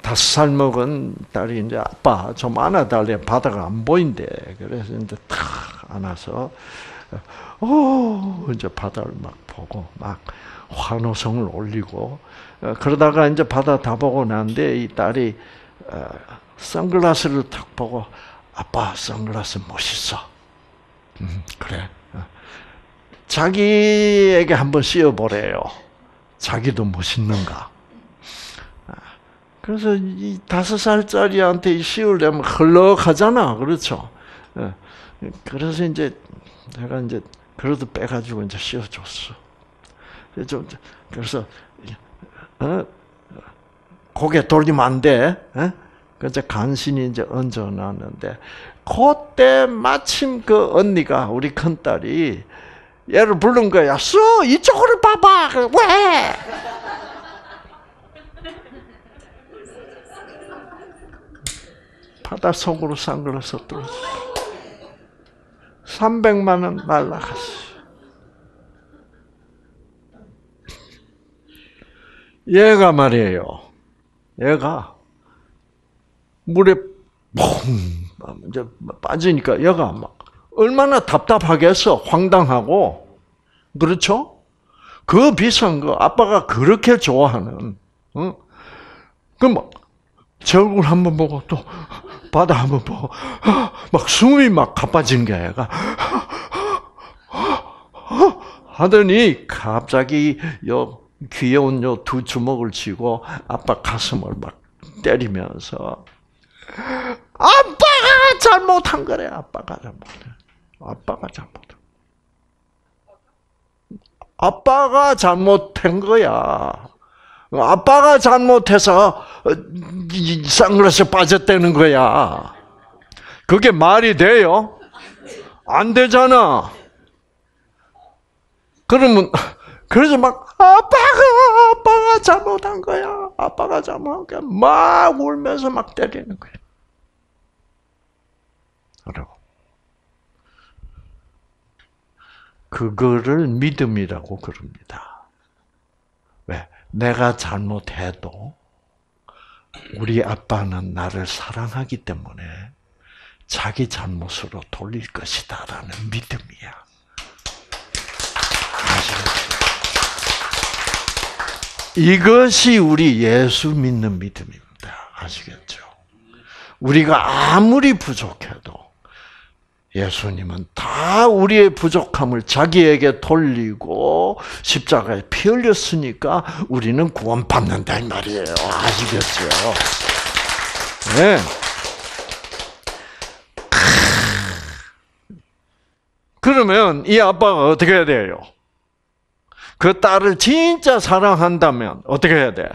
다섯 살 먹은 딸이 이제 아빠 좀 안아달래 바다가 안 보인대. 그래서 이제 탁 안아서 오 이제 바다를 막 보고 막 환호성을 올리고 어, 그러다가 이제 바다 다 보고 난데 이 딸이 어, 선글라스를 탁 보고 아빠 선글라스 멋있어. 음, 그래. 어. 자기에게 한번 씌워보래요. 자기도 멋있는가. 아, 그래서 이 다섯 살짜리한테 씌우려면 헐렁하잖아. 그렇죠. 그래서 이제 내가 이제 그래도 빼가지고 이제 씌워줬어. 그래서 어? 고개 돌리면 안 돼. 어? 그래서 간신히 이제 얹어놨는데 그때 마침 그 언니가 우리 큰 딸이 얘를 부른 거야. 수 이쪽으로 봐봐. 왜? 바다 속으로 선글라스 들었어. 300만 원 날라갔어. 얘가 말이에요. 얘가 물에 퐁 이제 빠지니까 얘가 막 얼마나 답답하겠어. 황당하고 그렇죠? 그 비싼 거 아빠가 그렇게 좋아하는 어? 그막 제 얼굴 한번 보고 또 바다 한번 보고 막 숨이 막 가빠지는 게 얘가 하더니 갑자기 요 귀여운 요 두 주먹을 쥐고 아빠 가슴을 막 때리면서 아빠가 잘못한 거래. 아빠가 잘못해. 아빠가 잘못. 아빠가 잘못한 거야. 아빠가 잘못해서 선글라스 빠졌다는 거야. 그게 말이 돼요? 안 되잖아. 그러면 그래서 막 아빠가 아빠가 잘못한 거야. 아빠가 잘못한 거야. 막 울면서 막 때리는 거야. 그러고 그거를 믿음이라고 그럽니다. 왜? 내가 잘못해도 우리 아빠는 나를 사랑하기 때문에 자기 잘못으로 돌릴 것이다라는 믿음이야. 이것이 우리 예수 믿는 믿음입니다. 아시겠죠? 우리가 아무리 부족해도 예수님은 다 우리의 부족함을 자기에게 돌리고 십자가에 피 흘렸으니까 우리는 구원받는다 이 말이에요. 아시겠죠? 네. 그러면 이 아빠가 어떻게 해야 돼요? 그 딸을 진짜 사랑한다면 어떻게 해야 돼?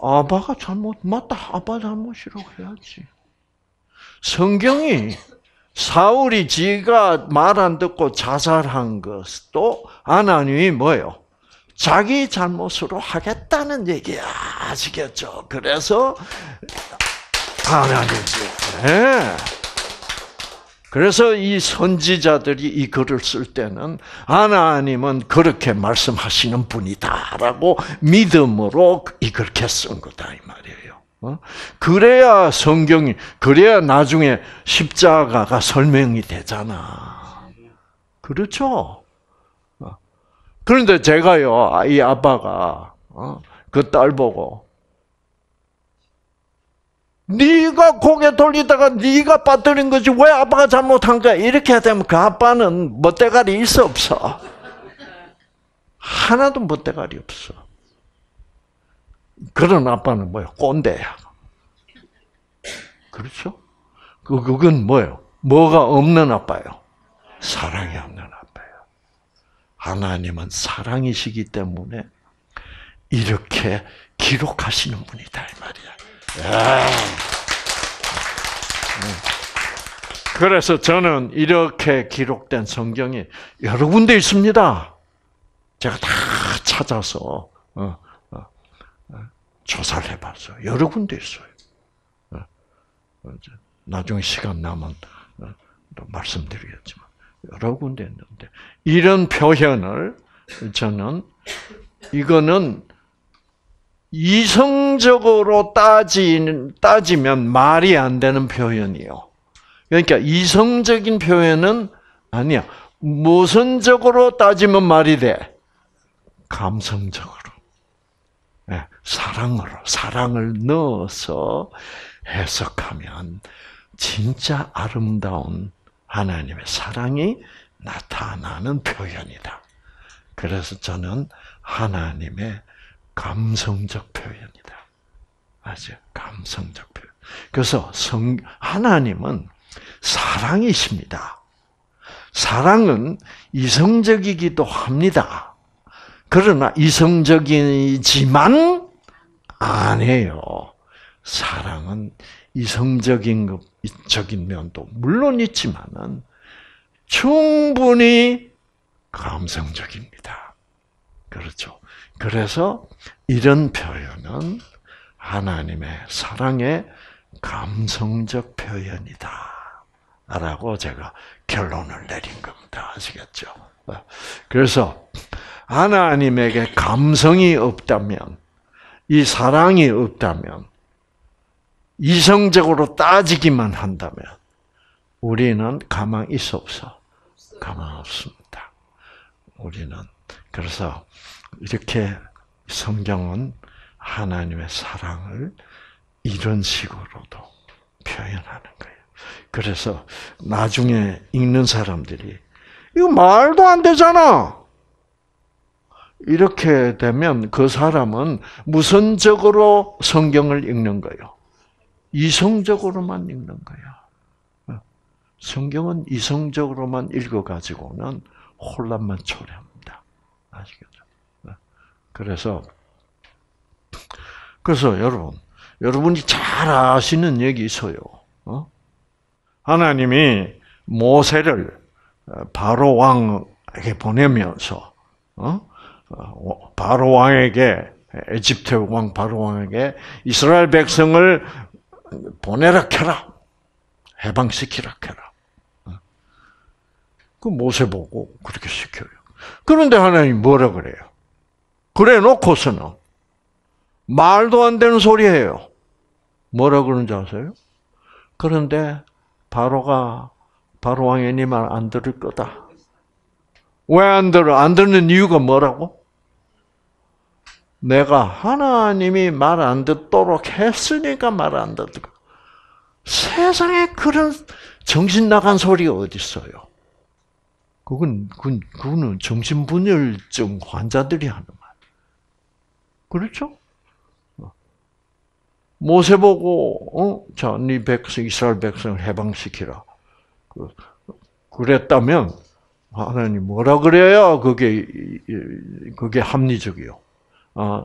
아빠가 잘못 맞다. 아빠 잘못이라고 해야지. 성경이 사울이 지가 말 안 듣고 자살한 것도 하나님이 뭐예요? 자기 잘못으로 하겠다는 얘기야. 아시겠죠? 그래서 하나님이 네. 그래서 이 선지자들이 이 글을 쓸 때는 하나님은 그렇게 말씀하시는 분이다라고 믿음으로 이렇게 쓴 거다 이 말이에요. 어? 그래야 성경이 그래야 나중에 십자가가 설명이 되잖아. 그렇죠? 어. 그런데 제가요 이 아빠가 어? 그딸 보고 네가 고개 돌리다가 네가 빠뜨린 거지 왜 아빠가 잘못한 거야? 이렇게 되면 그 아빠는 멋대가리 있어 없어? 하나도 멋대가리 없어. 그런 아빠는 뭐야? 꼰대야. 그렇죠? 그 그건 뭐예요? 뭐가 없는 아빠요? 사랑이 없는 아빠예요. 하나님은 사랑이시기 때문에 이렇게 기록하시는 분이다 이 말이야. 그래서 저는 이렇게 기록된 성경이 여러 군데 있습니다. 제가 다 찾아서 어, 조사를 해봤어요. 여러 군데 있어요. 나중에 시간 나면 말씀드리겠지만 여러 군데 있는데 이런 표현을 저는 이거는 이성적으로 따지는 따지면 말이 안 되는 표현이요. 그러니까 이성적인 표현은 아니야. 모선적으로 따지면 말이 돼. 감성적으로. 네, 사랑으로, 사랑을 넣어서 해석하면 진짜 아름다운 하나님의 사랑이 나타나는 표현이다. 그래서 저는 하나님의 감성적 표현이다. 아죠? 감성적 표현. 그래서 성, 하나님은 사랑이십니다. 사랑은 이성적이기도 합니다. 그러나 이성적이지만 아니에요. 사랑은 이성적인 적인 면도 물론 있지만은 충분히 감성적입니다. 그렇죠. 그래서 이런 표현은 하나님의 사랑의 감성적 표현이다. 라고 제가 결론을 내린 겁니다. 아시겠죠? 그래서 하나님에게 감성이 없다면, 이 사랑이 없다면, 이성적으로 따지기만 한다면, 우리는 가망 있어 없어? 가망 없습니다. 우리는 그래서 이렇게 성경은 하나님의 사랑을 이런 식으로도 표현하는 거예요. 그래서 나중에 읽는 사람들이 이거 말도 안 되잖아. 이렇게 되면 그 사람은 무선적으로 성경을 읽는 거예요. 이성적으로만 읽는 거야. 성경은 이성적으로만 읽어가지고는 혼란만 초래합니다. 아시겠죠? 그래서 그래서 여러분, 여러분이 잘 아시는 얘기 있어요. 어? 하나님이 모세를 어, 바로 왕에게 보내면서 어? 어? 바로 왕에게 에집트 왕 바로 왕에게 이스라엘 백성을 보내라 캐라 해방시키라 캐라. 그 모세 보고 그렇게 시켜요. 그런데 하나님 뭐라 그래요? 그래 놓고서는 말도 안 되는 소리예요. 뭐라 그러는지 아세요? 그런데 바로가 바로 왕이 네말안 들을 거다. 왜 안 들어? 안 듣는 이유가 뭐라고? 내가 하나님이 말 안 듣도록 했으니까 말 안 듣고. 세상에 그런 정신 나간 소리 어디 있어요? 그건, 그건, 그거는 정신분열증 환자들이 하는 말. 그렇죠? 모세 보고 어? 자, 네 백성 이스라엘 백성을 해방시키라. 그, 그랬다면 하나님 뭐라 그래야 그게 그게 합리적이요. 아,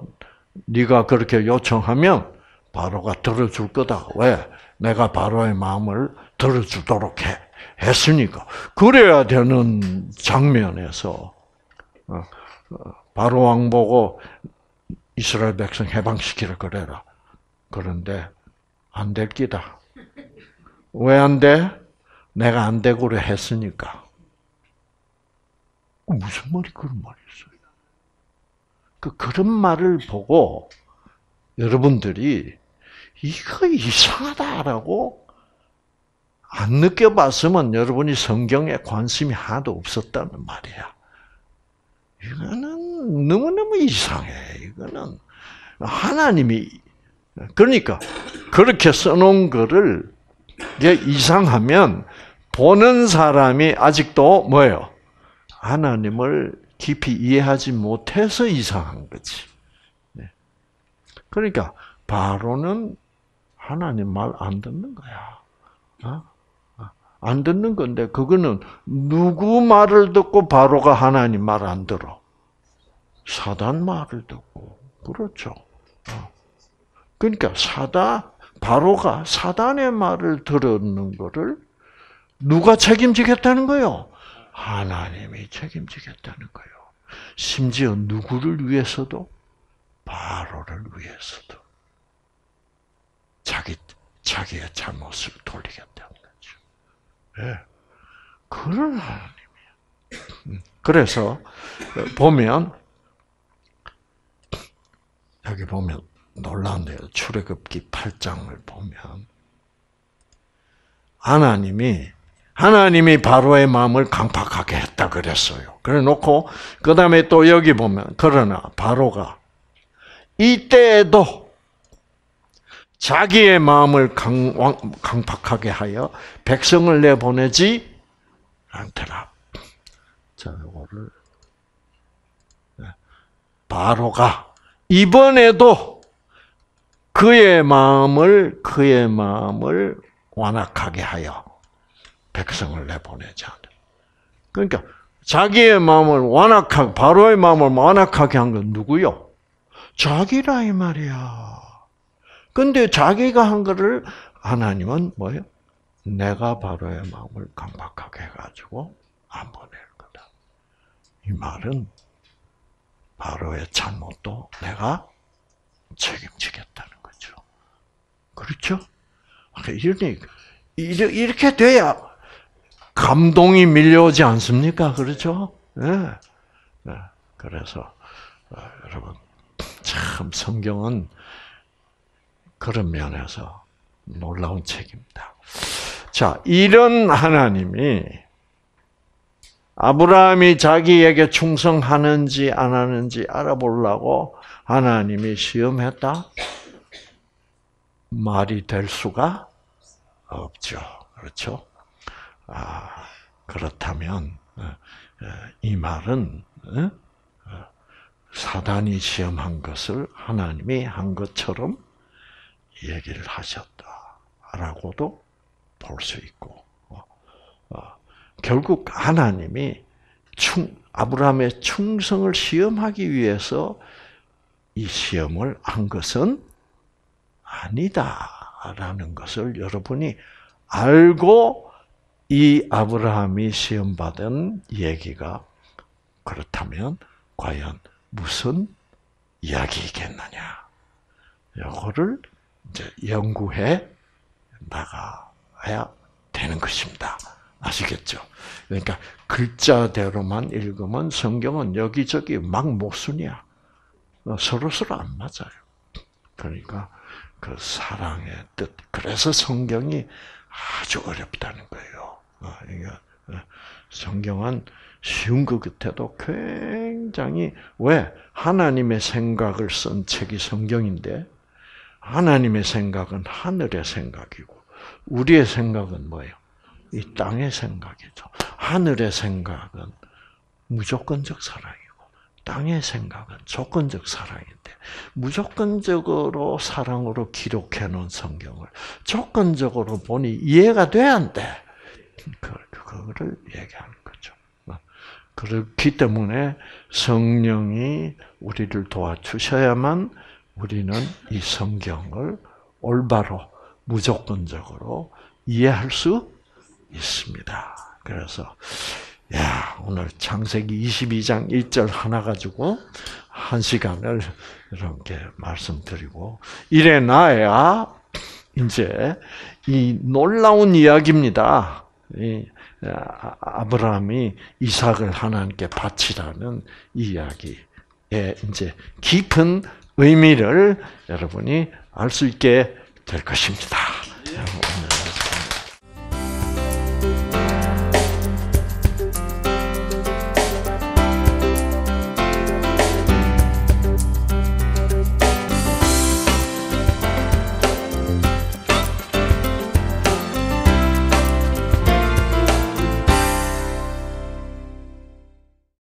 네가 그렇게 요청하면 바로가 들어줄 거다. 왜? 내가 바로의 마음을 들어주도록 해. 했으니까. 그래야 되는 장면에서 어, 어, 바로 왕 보고 이스라엘 백성 해방시키라 그래라. 그런데 안 될 기다. 왜 안 돼? 내가 안 되고를 했으니까. 무슨 말이 그런 있어요? 그 그런 말을 보고 여러분들이 이거 이상하다라고 안 느껴봤으면 여러분이 성경에 관심이 하나도 없었다는 말이야. 이거는 너무너무 이상해. 이거는 하나님이 그러니까 그렇게 써놓은 거를 이게 이상하면 보는 사람이 아직도 뭐예요? 하나님을 깊이 이해하지 못해서 이상한 거지. 네. 그러니까 바로는 하나님 말 안 듣는 거야. 어? 어? 안 듣는 건데 그거는 누구 말을 듣고 바로가 하나님 말 안 들어? 사단 말을 듣고 그렇죠. 어. 그러니까 사단 바로가 사단의 말을 들었는 거를 누가 책임지겠다는 거요? 하나님이 책임지겠다는 거예요. 심지어 누구를 위해서도 바로를 위해서도 자기 자기의 잘못을 돌리겠다는 거죠. 예. 그런 하나님이에요. 음. 그래서 보면 여기 보면 놀라운데요. 출애굽기 8장을 보면 하나님이 하나님이 바로의 마음을 강팍하게 했다 그랬어요. 그래 놓고 그 다음에 또 여기 보면 그러나 바로가 이때에도 자기의 마음을 강, 강팍하게 하여 백성을 내보내지 않더라. 자, 이거를 네. 바로가 이번에도 그의 마음을 그의 마음을 완악하게 하여 백성을 내보내지 않아. 그러니까 자기의 마음을 완악하게 바로의 마음을 완악하게 한 건 누구요? 자기라 이 말이야. 근데 자기가 한 거를 하나님은 뭐예요? 내가 바로의 마음을 강박하게 해가지고 안 보낼 거다. 이 말은 바로의 잘못도 내가 책임지겠다는 거죠. 그렇죠? 이러니 이렇게 돼야 감동이 밀려오지 않습니까? 그렇죠? 네. 네. 그래서 어, 여러분 참 성경은 그런 면에서 놀라운 책입니다. 자, 이런 하나님이 아브라함이 자기에게 충성하는지 안 하는지 알아보려고 하나님이 시험했다? 말이 될 수가 없죠. 그렇죠? 아, 그렇다면, 어, 어, 이 말은, 어, 사단이 시험한 것을 하나님이 한 것처럼 얘기를 하셨다라고도 볼 수 있고, 결국 하나님이 충, 아브라함의 충성을 시험하기 위해서 이 시험을 한 것은 아니다라는 것을 여러분이 알고 이 아브라함이 시험받은 얘기가 그렇다면 과연 무슨 이야기겠느냐? 이거를 이제 연구해 나가야 되는 것입니다. 아시겠죠? 그러니까 글자대로만 읽으면 성경은 여기저기 막 모순이야. 서로 서로 안 맞아요. 그러니까 그 사랑의 뜻. 그래서 성경이 아주 어렵다는 거예요. 어, 성경은 쉬운 것 같아도 굉장히 왜 하나님의 생각을 쓴 책이 성경인데 하나님의 생각은 하늘의 생각이고 우리의 생각은 뭐예요? 이 땅의 생각이죠. 하늘의 생각은 무조건적 사랑이고 땅의 생각은 조건적 사랑인데 무조건적으로 사랑으로 기록해 놓은 성경을 조건적으로 보니 이해가 돼야 안 돼. 그, 그거를 얘기하는 거죠. 그렇기 때문에 성령이 우리를 도와주셔야만 우리는 이 성경을 올바로 무조건적으로 이해할 수 있습니다. 그래서 야 오늘 창세기 22장 1절 하나 가지고 한 시간을 이렇게 말씀드리고 이래 나야 이제 이 놀라운 이야기입니다. 이 아, 아브라함이 이삭을 하나님께 바치라는 이야기에 이제 깊은 의미를 여러분이 알 수 있게 될 것입니다.